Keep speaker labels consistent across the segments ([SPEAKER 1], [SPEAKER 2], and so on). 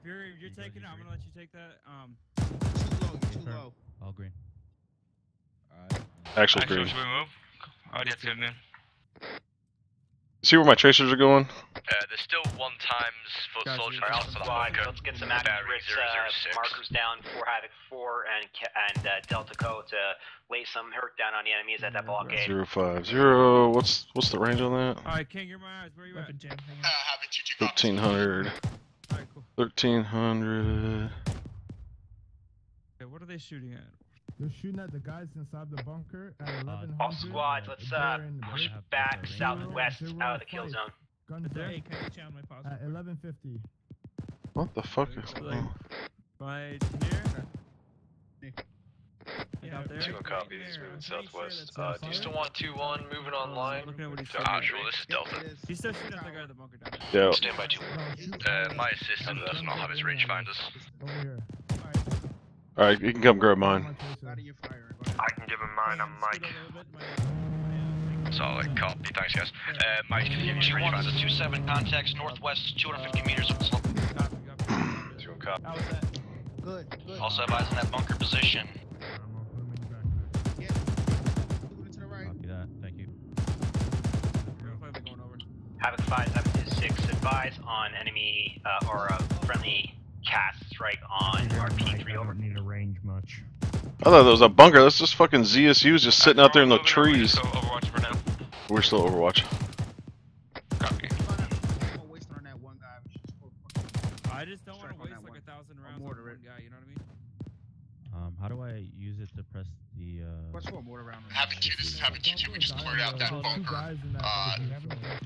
[SPEAKER 1] if you're if you're taking it, I'm gonna let you take that. Um,
[SPEAKER 2] Too low, too
[SPEAKER 3] Confirm.
[SPEAKER 2] low.
[SPEAKER 3] All green.
[SPEAKER 2] Alright.
[SPEAKER 4] Actual
[SPEAKER 5] Actually,
[SPEAKER 4] green.
[SPEAKER 5] should we move? Oh, yeah, good, man.
[SPEAKER 4] See where my tracers are going?
[SPEAKER 6] Uh, there's still one times foot
[SPEAKER 1] Gotcha.
[SPEAKER 6] soldier
[SPEAKER 1] Alright,
[SPEAKER 6] outside the
[SPEAKER 7] Squad,
[SPEAKER 6] bunker.
[SPEAKER 7] let's get some
[SPEAKER 6] Battery
[SPEAKER 7] accurate uh, markers down for Havoc 4 and and uh, Delta Co to lay some hurt down on the enemies at that blockade.
[SPEAKER 4] Zero five zero. What's what's the range on that?
[SPEAKER 1] all right, King, you're my eyes. Where you at?
[SPEAKER 8] Weapon jam. hang.
[SPEAKER 2] Uh, having two, two copies.
[SPEAKER 4] Thirteen hundred.
[SPEAKER 1] All right, cool.
[SPEAKER 4] Thirteen hundred.
[SPEAKER 1] Okay, what are they shooting at?
[SPEAKER 9] They're shooting at the guys inside the bunker at 1100.
[SPEAKER 7] All squads, let's uh, push back
[SPEAKER 3] the range.
[SPEAKER 7] southwest
[SPEAKER 9] Zero,
[SPEAKER 7] out of the kill
[SPEAKER 9] five.
[SPEAKER 7] zone.
[SPEAKER 9] Guns
[SPEAKER 1] There.
[SPEAKER 8] Hey,
[SPEAKER 9] down
[SPEAKER 8] can you channel my positive?
[SPEAKER 9] at 1150.
[SPEAKER 4] What the fuck is?
[SPEAKER 1] going
[SPEAKER 4] on?
[SPEAKER 1] right here. Like
[SPEAKER 8] Yeah,
[SPEAKER 1] out there.
[SPEAKER 6] Two
[SPEAKER 8] right
[SPEAKER 6] copies
[SPEAKER 8] there.
[SPEAKER 6] moving
[SPEAKER 8] I'm pretty sure
[SPEAKER 6] southwest.
[SPEAKER 8] that's
[SPEAKER 6] Uh,
[SPEAKER 8] outside.
[SPEAKER 6] Houston 121 moving online.
[SPEAKER 1] Looking at what he's
[SPEAKER 6] To
[SPEAKER 1] shooting.
[SPEAKER 6] actual, this is Delta.
[SPEAKER 1] He's still shooting at the guy at the bunker down there.
[SPEAKER 4] Yeah.
[SPEAKER 6] Stand by
[SPEAKER 9] 2 1.
[SPEAKER 6] Uh, my assistant does not have his rangefinders.
[SPEAKER 9] here.
[SPEAKER 4] All right, you can come grab mine.
[SPEAKER 9] My tracer.
[SPEAKER 2] Out of your fire. Go ahead.
[SPEAKER 6] I can give him mine, I'm Mike.
[SPEAKER 8] over a little bit, my- my, uh,
[SPEAKER 6] Solid copy, thanks guys. Uh, Mike, can you give me your rangefinders?
[SPEAKER 7] 27 contacts northwest 250 meters of slope.
[SPEAKER 1] Copy, copy.
[SPEAKER 6] Copy.
[SPEAKER 8] How was that?
[SPEAKER 2] Good, good.
[SPEAKER 7] Also advising that bunker position. Havoc 5, Havoc 6, advise on enemy uh, or a friendly CAS strike on RP3 over.
[SPEAKER 3] need a range much.
[SPEAKER 4] I thought that was a bunker. That's just fucking ZSU's just sitting out there in the
[SPEAKER 5] Moving over,
[SPEAKER 4] trees.
[SPEAKER 5] So Overwatch for now.
[SPEAKER 4] We're still Overwatch.
[SPEAKER 5] Copy.
[SPEAKER 2] I'm not wasting on that one guy. We should just go fucking-
[SPEAKER 1] I just don't want to waste like
[SPEAKER 2] one.
[SPEAKER 1] a thousand rounds on one guy. You know what I mean?
[SPEAKER 3] Um, how do I use it to press the uh?
[SPEAKER 2] Let's go more around.
[SPEAKER 10] Havoc two, this is Havoc two two. We just cleared out that bunker.
[SPEAKER 9] guys in that
[SPEAKER 10] Uh,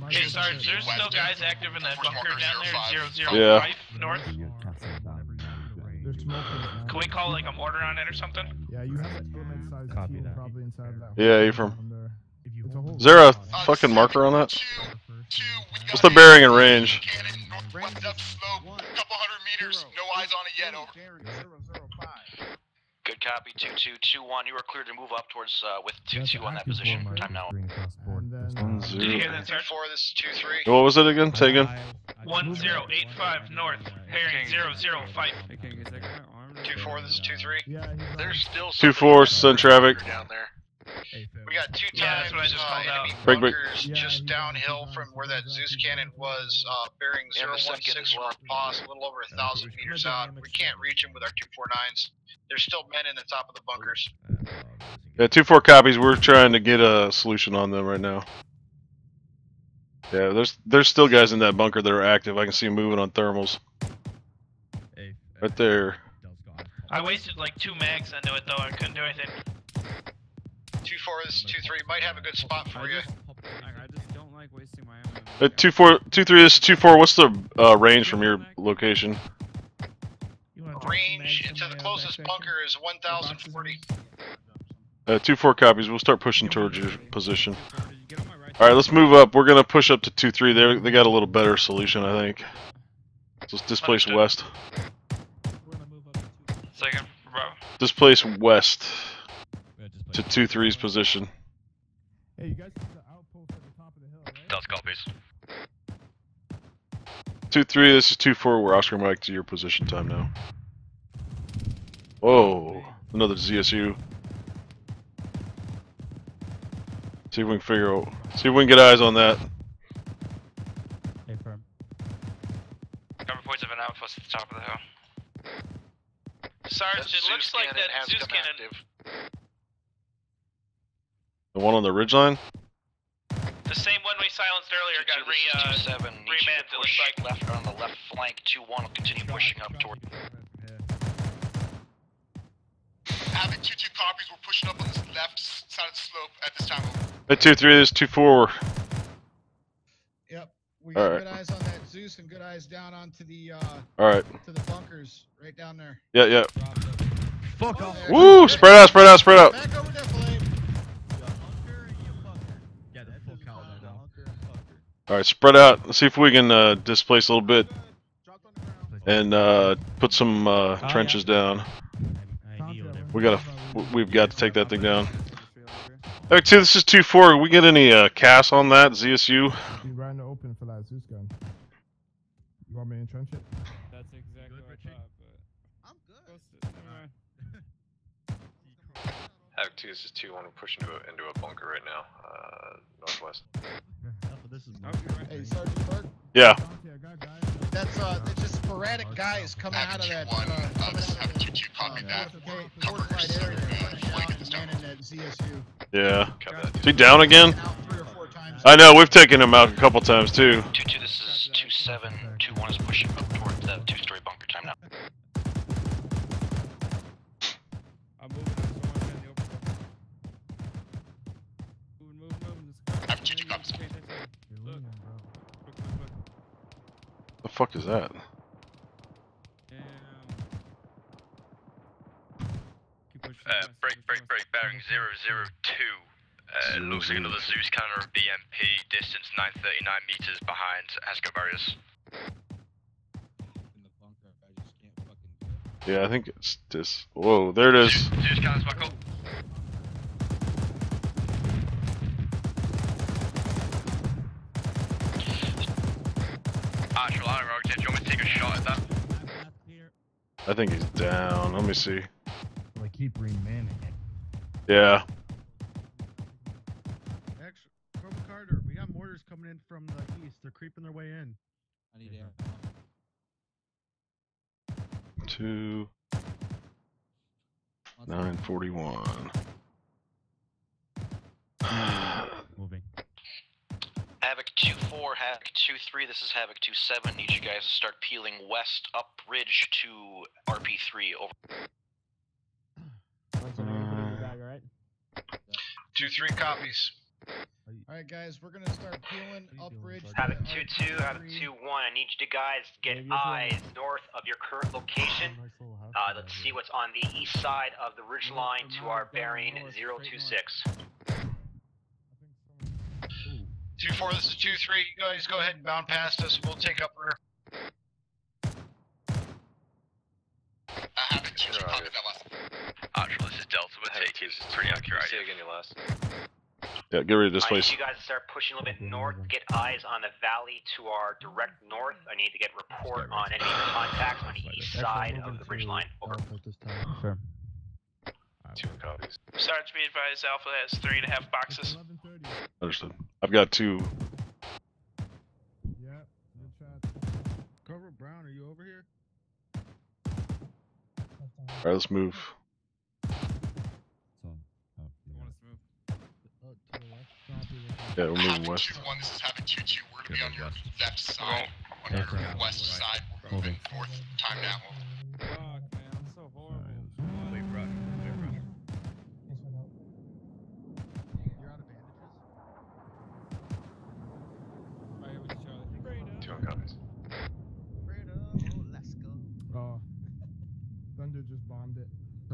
[SPEAKER 5] Hey,
[SPEAKER 10] Just
[SPEAKER 5] Sarge, there's still guys active in that bunker
[SPEAKER 10] Marker
[SPEAKER 5] down there, zero zero
[SPEAKER 4] Yeah.
[SPEAKER 5] five north.
[SPEAKER 9] There's smoke in it now.
[SPEAKER 5] Can we call like a mortar on it or something?
[SPEAKER 9] Yeah, you have an element size
[SPEAKER 3] Copy
[SPEAKER 9] team
[SPEAKER 3] that.
[SPEAKER 9] probably inside of that.
[SPEAKER 4] Yeah,
[SPEAKER 9] hole
[SPEAKER 4] you from-
[SPEAKER 9] down there. A
[SPEAKER 4] Is there a
[SPEAKER 10] Uh,
[SPEAKER 4] fucking marker on that?
[SPEAKER 10] Two, two. We've
[SPEAKER 4] What's
[SPEAKER 10] got
[SPEAKER 4] the bearing and range?
[SPEAKER 10] Cannon northwest up slope. Couple hundred meters. No eyes on it yet. Over.
[SPEAKER 2] Bearing 005.
[SPEAKER 7] Good copy, 2221. You are clear to move up towards uh, with 22 on that position. Time now.
[SPEAKER 9] And then, uh.
[SPEAKER 5] Did you hear that, Sarge?
[SPEAKER 10] Four. This is two three.
[SPEAKER 4] What was it again? Say again.
[SPEAKER 5] One zero eight five north, bearing zero zero five.
[SPEAKER 1] Hey, King, is that guy
[SPEAKER 10] Two four. This is two three.
[SPEAKER 9] yeah, he's on.
[SPEAKER 6] There's still
[SPEAKER 4] two four.
[SPEAKER 6] in
[SPEAKER 4] send traffic.
[SPEAKER 6] down there.
[SPEAKER 10] We got two
[SPEAKER 5] Yeah, that's
[SPEAKER 10] times
[SPEAKER 5] I just
[SPEAKER 10] uh,
[SPEAKER 5] out.
[SPEAKER 10] enemy
[SPEAKER 4] Break, break.
[SPEAKER 10] bunkers
[SPEAKER 9] Yeah,
[SPEAKER 10] just
[SPEAKER 9] he's
[SPEAKER 10] downhill
[SPEAKER 9] two
[SPEAKER 10] from where that. Zeus cannon was, uh, bearing
[SPEAKER 6] Yeah,
[SPEAKER 10] zero
[SPEAKER 6] the
[SPEAKER 10] one
[SPEAKER 6] second
[SPEAKER 10] six
[SPEAKER 6] as well.
[SPEAKER 10] from Boss, a little over a thousand
[SPEAKER 8] Okay.
[SPEAKER 10] meters out. We can't reach him with our two four nines. There's still men in the top of the bunkers.
[SPEAKER 4] Yeah, two four copies. We're trying to get a solution on them right now. Yeah, there's there's still guys in that bunker that are active. I can see them moving on thermals. Right there.
[SPEAKER 5] I wasted like two mags into it though. I couldn't do anything.
[SPEAKER 10] Two four. This is two three. Might have a good spot for you.
[SPEAKER 1] I, I just don't like wasting my ammo.
[SPEAKER 4] Uh, two four two three. This is two four. What's the uh, range from your location?
[SPEAKER 8] You wanna drop some
[SPEAKER 10] Range
[SPEAKER 8] mags in
[SPEAKER 10] to the closest
[SPEAKER 8] backpack
[SPEAKER 10] bunker
[SPEAKER 8] here?
[SPEAKER 10] is one thousand forty.
[SPEAKER 4] Uh, two four copies. We'll start pushing towards your position.
[SPEAKER 1] Did you get on my right
[SPEAKER 4] All right, let's move up. We're gonna push up to two three. They they got a little better solution, I think. So let's displace
[SPEAKER 5] Understood.
[SPEAKER 4] west.
[SPEAKER 8] We're gonna move up to two.
[SPEAKER 5] Second, bro.
[SPEAKER 4] Displace west to two three's position.
[SPEAKER 9] Hey, you guys see the outpost at the top of the hill, right?
[SPEAKER 6] Delta copies.
[SPEAKER 4] Two three. This is two four. We're Oscar Mike to your position time now. Whoa, another ZSU. See if we can figure out. See if we can get eyes on that.
[SPEAKER 3] Hey, firm.
[SPEAKER 5] Cover points of an outpost at the top of the hill. Sarge,
[SPEAKER 6] That
[SPEAKER 5] it looks like that Zeus cannon.
[SPEAKER 6] active.
[SPEAKER 4] The one on the ridgeline.
[SPEAKER 5] The same one we silenced earlier got re. Uh,
[SPEAKER 7] 7
[SPEAKER 5] remanned, it looks
[SPEAKER 7] push
[SPEAKER 5] like.
[SPEAKER 7] left on the left flank. 2 1 will continue pushing up toward.
[SPEAKER 10] Havoc two two copies. We're pushing up on this left s- side of the slope at this time.
[SPEAKER 4] Hey, two three. This is two four.
[SPEAKER 2] Yep. We
[SPEAKER 4] All
[SPEAKER 2] got
[SPEAKER 4] right.
[SPEAKER 2] good eyes on that Zeus and good eyes down onto the uh
[SPEAKER 4] All right.
[SPEAKER 2] to the bunkers right down there.
[SPEAKER 4] Yeah, yeah.
[SPEAKER 2] Fuck off.
[SPEAKER 4] Woo! Spread out, spread out, spread out. All right, spread out. Let's see if we can uh, displace a little bit
[SPEAKER 2] Dropped on the ground.
[SPEAKER 4] and uh, put some uh, trenches down.
[SPEAKER 3] I, I need whatever.
[SPEAKER 4] We gotta. w- We've got to take that thing down. All right, two. This is two four. We get any uh, CAS on that ZSU?
[SPEAKER 9] Be right in the open for that Zeus gun. You want me entrench it?
[SPEAKER 1] That's exactly what I thought, but
[SPEAKER 2] I'm good.
[SPEAKER 1] close to, never mind.
[SPEAKER 6] Havoc 2, this is 2 1. We're pushing into a, into a bunker right now, uh, northwest.
[SPEAKER 3] Alpha, this is
[SPEAKER 1] you're right.
[SPEAKER 2] Hey, Sergeant Burke.
[SPEAKER 4] Yeah.
[SPEAKER 9] Dante, I got guys.
[SPEAKER 2] That's uh, it's just sporadic guys coming out of that.
[SPEAKER 10] one.
[SPEAKER 2] Uh,
[SPEAKER 10] Uh,
[SPEAKER 2] coming
[SPEAKER 10] this is
[SPEAKER 2] out of
[SPEAKER 10] two two. Copy
[SPEAKER 2] uh,
[SPEAKER 10] that.
[SPEAKER 2] fortified-
[SPEAKER 10] Cover
[SPEAKER 2] fortified area,
[SPEAKER 10] uh,
[SPEAKER 2] running
[SPEAKER 10] flank
[SPEAKER 2] out
[SPEAKER 10] at this
[SPEAKER 2] and
[SPEAKER 10] time.
[SPEAKER 2] manning that ZSU.
[SPEAKER 4] Yeah.
[SPEAKER 6] Copy that.
[SPEAKER 4] Is he down again?
[SPEAKER 2] Out three or four times.
[SPEAKER 4] I know, we've taken him out a couple times too.
[SPEAKER 6] 2 2, this is 2 7. 2 1 is pushing up towards the two story bunker time now.
[SPEAKER 1] Look.
[SPEAKER 9] leaning, bro.
[SPEAKER 1] Quick, quick, quick.
[SPEAKER 4] The fuck is that?
[SPEAKER 1] Damn. Keep pushing
[SPEAKER 6] Uh, break, break, break, bearing 002. Uh, looks like another. Zeus cannon or BMP, distance 939 meters behind Hesco barriers.
[SPEAKER 2] In the bunker, I just can't fucking do it.
[SPEAKER 4] Yeah, I think it's this. Whoa, there it is.
[SPEAKER 6] Zeus, Zeus cannons back
[SPEAKER 4] I think he's down. Let me see.
[SPEAKER 3] Like keep remanning it.
[SPEAKER 4] Yeah.
[SPEAKER 2] Extra, Cobra Carter, we got mortars coming in from the east. They're creeping their way in. I need air.
[SPEAKER 4] Two nine forty one.
[SPEAKER 3] Moving.
[SPEAKER 6] Havoc 2-4, Havoc 2-3, this is Havoc 2-7. Need you guys to start peeling west up ridge to RP3 over.
[SPEAKER 2] Two three copies. All right, guys, we're gonna start peeling up ridge.
[SPEAKER 3] bud?
[SPEAKER 7] Havoc 2 2, Havoc 2 1. I need you guys to guys get
[SPEAKER 3] Yeah, you're
[SPEAKER 7] eyes north of your current location.
[SPEAKER 3] Nice little house
[SPEAKER 7] Uh, let's see what's on the east side of the ridge line to our bearing
[SPEAKER 1] north, straight
[SPEAKER 7] 026.
[SPEAKER 2] Two four, this is two three. You guys go ahead and bound past us. We'll take up rear.
[SPEAKER 10] Uh, Havoc two two.
[SPEAKER 6] You're
[SPEAKER 10] Copy that last.
[SPEAKER 6] Actually, this is Delta, we're taking pretty accurate. Say again your last.
[SPEAKER 4] Yeah, get rid of this
[SPEAKER 7] I
[SPEAKER 4] place.
[SPEAKER 7] need you guys to start pushing a little bit north. Get eyes on the valley to our direct north. I need to get report on any contacts on the east side of the ridge line. Over.
[SPEAKER 3] Sure.
[SPEAKER 6] Two copies.
[SPEAKER 5] Sarge, be advised, Alpha has three and a half boxes.
[SPEAKER 4] Understood. I've got two.
[SPEAKER 9] Yeah. Good shot.
[SPEAKER 2] Cobra Brown, are you over here?
[SPEAKER 4] All right, let's move.
[SPEAKER 3] So, oh,
[SPEAKER 1] You want us to move?
[SPEAKER 2] To the left.
[SPEAKER 9] Copy with
[SPEAKER 4] Yeah, we're moving west.
[SPEAKER 10] two one. This is Havoc two two. We're gonna be on your left side. On your west side. We're moving north. Time now.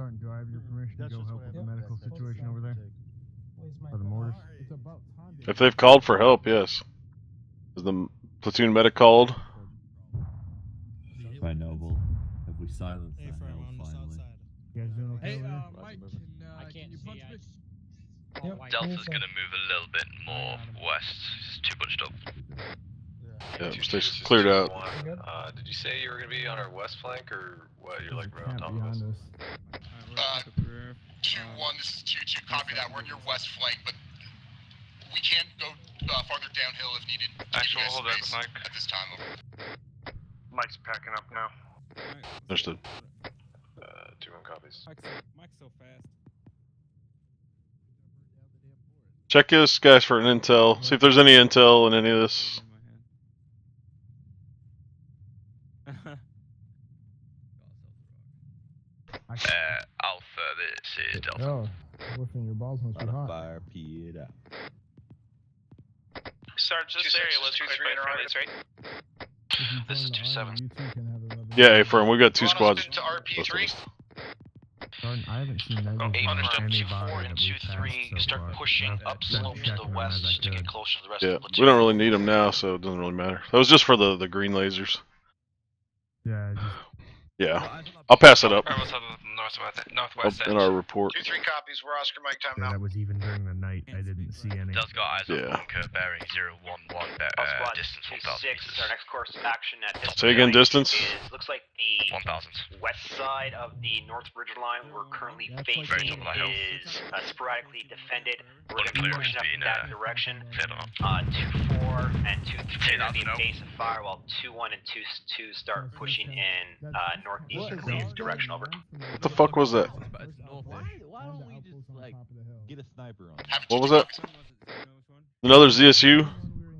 [SPEAKER 9] It. Sergeant, do I have your permission to go help with the medical situation over there? For the mortars? It's about time.
[SPEAKER 4] If they've called for help, yes. Is the m- platoon medic called?
[SPEAKER 3] By Noble. Have we silenced
[SPEAKER 8] Hey,
[SPEAKER 3] that
[SPEAKER 8] Fred,
[SPEAKER 3] hell
[SPEAKER 8] I'm on
[SPEAKER 3] finally?
[SPEAKER 8] side.
[SPEAKER 9] You guys doing okay
[SPEAKER 8] Hey,
[SPEAKER 9] over there?
[SPEAKER 8] uh, Mike, can, uh, can you punch me?
[SPEAKER 6] Delta's gonna move a little bit more west. It's too bunched up.
[SPEAKER 4] Yeah, stay cleared out.
[SPEAKER 6] Uh, did you say you were gonna be on our west flank or what? You're like right on top of us.
[SPEAKER 9] behind us.
[SPEAKER 10] Uh,
[SPEAKER 1] up the rear.
[SPEAKER 10] Two one. This is two two. Copy that. We're on your west flank, but we can go uh, farther downhill if needed. to give you
[SPEAKER 5] Actual hold that
[SPEAKER 10] space
[SPEAKER 5] flank.
[SPEAKER 10] At this time. Over.
[SPEAKER 5] Mike's packing up now.
[SPEAKER 1] Alright, let's
[SPEAKER 4] Understood.
[SPEAKER 6] Uh, two one copies.
[SPEAKER 1] Mike's so, Mike's so fast.
[SPEAKER 4] Check this, guys, for an intel. See if there's any intel in any of this.
[SPEAKER 1] In my hand.
[SPEAKER 6] Uh, Alpha, this is Delta.
[SPEAKER 9] Oh, whiffing your balls must be hot.
[SPEAKER 3] fire, pee it out.
[SPEAKER 5] Sarge, this
[SPEAKER 6] Two
[SPEAKER 5] area was
[SPEAKER 6] two
[SPEAKER 5] quite
[SPEAKER 6] three
[SPEAKER 5] by
[SPEAKER 6] and
[SPEAKER 5] friendlies, right?
[SPEAKER 6] This is two
[SPEAKER 9] army,
[SPEAKER 6] seven.
[SPEAKER 9] You too can have 11.
[SPEAKER 4] Yeah, hey, firm. We got two
[SPEAKER 10] Ron,
[SPEAKER 4] squads.
[SPEAKER 10] I'll to RP3.
[SPEAKER 9] Sergeant, I haven't seen
[SPEAKER 6] Oh,
[SPEAKER 9] anything
[SPEAKER 6] understood. Two four
[SPEAKER 9] that
[SPEAKER 6] and
[SPEAKER 9] we've
[SPEAKER 6] two three.
[SPEAKER 9] so
[SPEAKER 6] Start pushing up slope to the west
[SPEAKER 9] as I
[SPEAKER 6] just to get closer to the rest
[SPEAKER 4] Yeah,
[SPEAKER 6] of the
[SPEAKER 4] we don't really need them now, so it doesn't really matter. That was just for the, the green lasers.
[SPEAKER 9] Yeah, just
[SPEAKER 4] Yeah, I'll pass it up
[SPEAKER 5] Almost on northwest,
[SPEAKER 4] up in our report.
[SPEAKER 2] Two three copies. We're Oscar Mike time
[SPEAKER 9] yeah,
[SPEAKER 2] now.
[SPEAKER 9] that was even during the night. I didn't didn't see any.
[SPEAKER 5] Does got eyes on
[SPEAKER 4] Yeah.
[SPEAKER 5] bunker bearing 011, uh,
[SPEAKER 7] All squad
[SPEAKER 5] distance 1,000
[SPEAKER 7] six.
[SPEAKER 5] meters.
[SPEAKER 7] Our next course of action at this
[SPEAKER 4] Say again,
[SPEAKER 7] point
[SPEAKER 4] distance?
[SPEAKER 7] is looks like the
[SPEAKER 5] 1,000.
[SPEAKER 7] west side of the North Ridge line we're currently
[SPEAKER 8] That's
[SPEAKER 7] facing
[SPEAKER 5] Very top of the hill.
[SPEAKER 7] is uh, sporadically defended. We're going to be pushing up
[SPEAKER 5] being,
[SPEAKER 7] in that
[SPEAKER 5] uh,
[SPEAKER 7] direction.
[SPEAKER 5] Cleared on.
[SPEAKER 7] Uh, two four and two three
[SPEAKER 5] Okay,
[SPEAKER 7] are going to be
[SPEAKER 5] that's no.
[SPEAKER 7] base of fire, while two one and two two start pushing in uh, northeasterly direction. Over.
[SPEAKER 4] What the fuck was that?
[SPEAKER 3] Why, why don't we just like get a sniper on?
[SPEAKER 10] Have
[SPEAKER 4] What was
[SPEAKER 10] two
[SPEAKER 4] that?
[SPEAKER 10] Copies.
[SPEAKER 1] Which one was it? Do you know which one?
[SPEAKER 4] Another ZSU.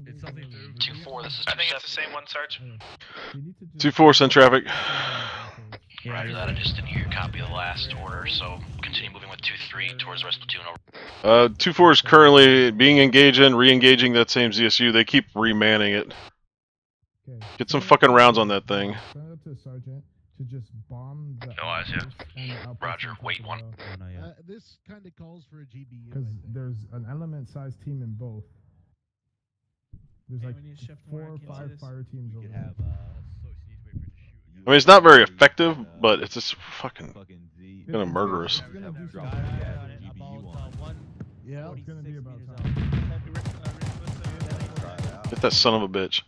[SPEAKER 8] It's.
[SPEAKER 6] Two four. This is
[SPEAKER 5] I
[SPEAKER 6] two
[SPEAKER 5] think it's the same one, Sarge.
[SPEAKER 4] Two four send traffic.
[SPEAKER 6] Roger that. I just didn't hear your copy of the last order, so continue moving with two three towards the rest platoon. Over.
[SPEAKER 4] Uh, two four is currently being engaged in, re-engaging that same ZSU. They keep remanning it. Get some fucking rounds on that thing.
[SPEAKER 9] Send it to sergeant to just bomb the.
[SPEAKER 5] No eyes yet.
[SPEAKER 9] outpost and
[SPEAKER 6] Roger, wait
[SPEAKER 9] of the
[SPEAKER 6] one.
[SPEAKER 9] hill.
[SPEAKER 3] Oh, no, yeah.
[SPEAKER 8] Uh, this kind of calls for a GBU.
[SPEAKER 9] Because there's an element-sized team in both. There's
[SPEAKER 8] Yeah,
[SPEAKER 9] like
[SPEAKER 8] we need to shift more,
[SPEAKER 9] four or
[SPEAKER 8] I
[SPEAKER 9] five fire teams over there.
[SPEAKER 3] have uh,
[SPEAKER 4] I mean, it's not very effective, but it's just fucking.
[SPEAKER 3] fucking Z.
[SPEAKER 4] Gonna murder us.
[SPEAKER 9] It's gonna do
[SPEAKER 3] Drop
[SPEAKER 9] something.
[SPEAKER 3] the gas and GBU on.
[SPEAKER 8] Yeah.
[SPEAKER 9] It's gonna be about time.
[SPEAKER 3] Try.
[SPEAKER 4] Get that son of a bitch.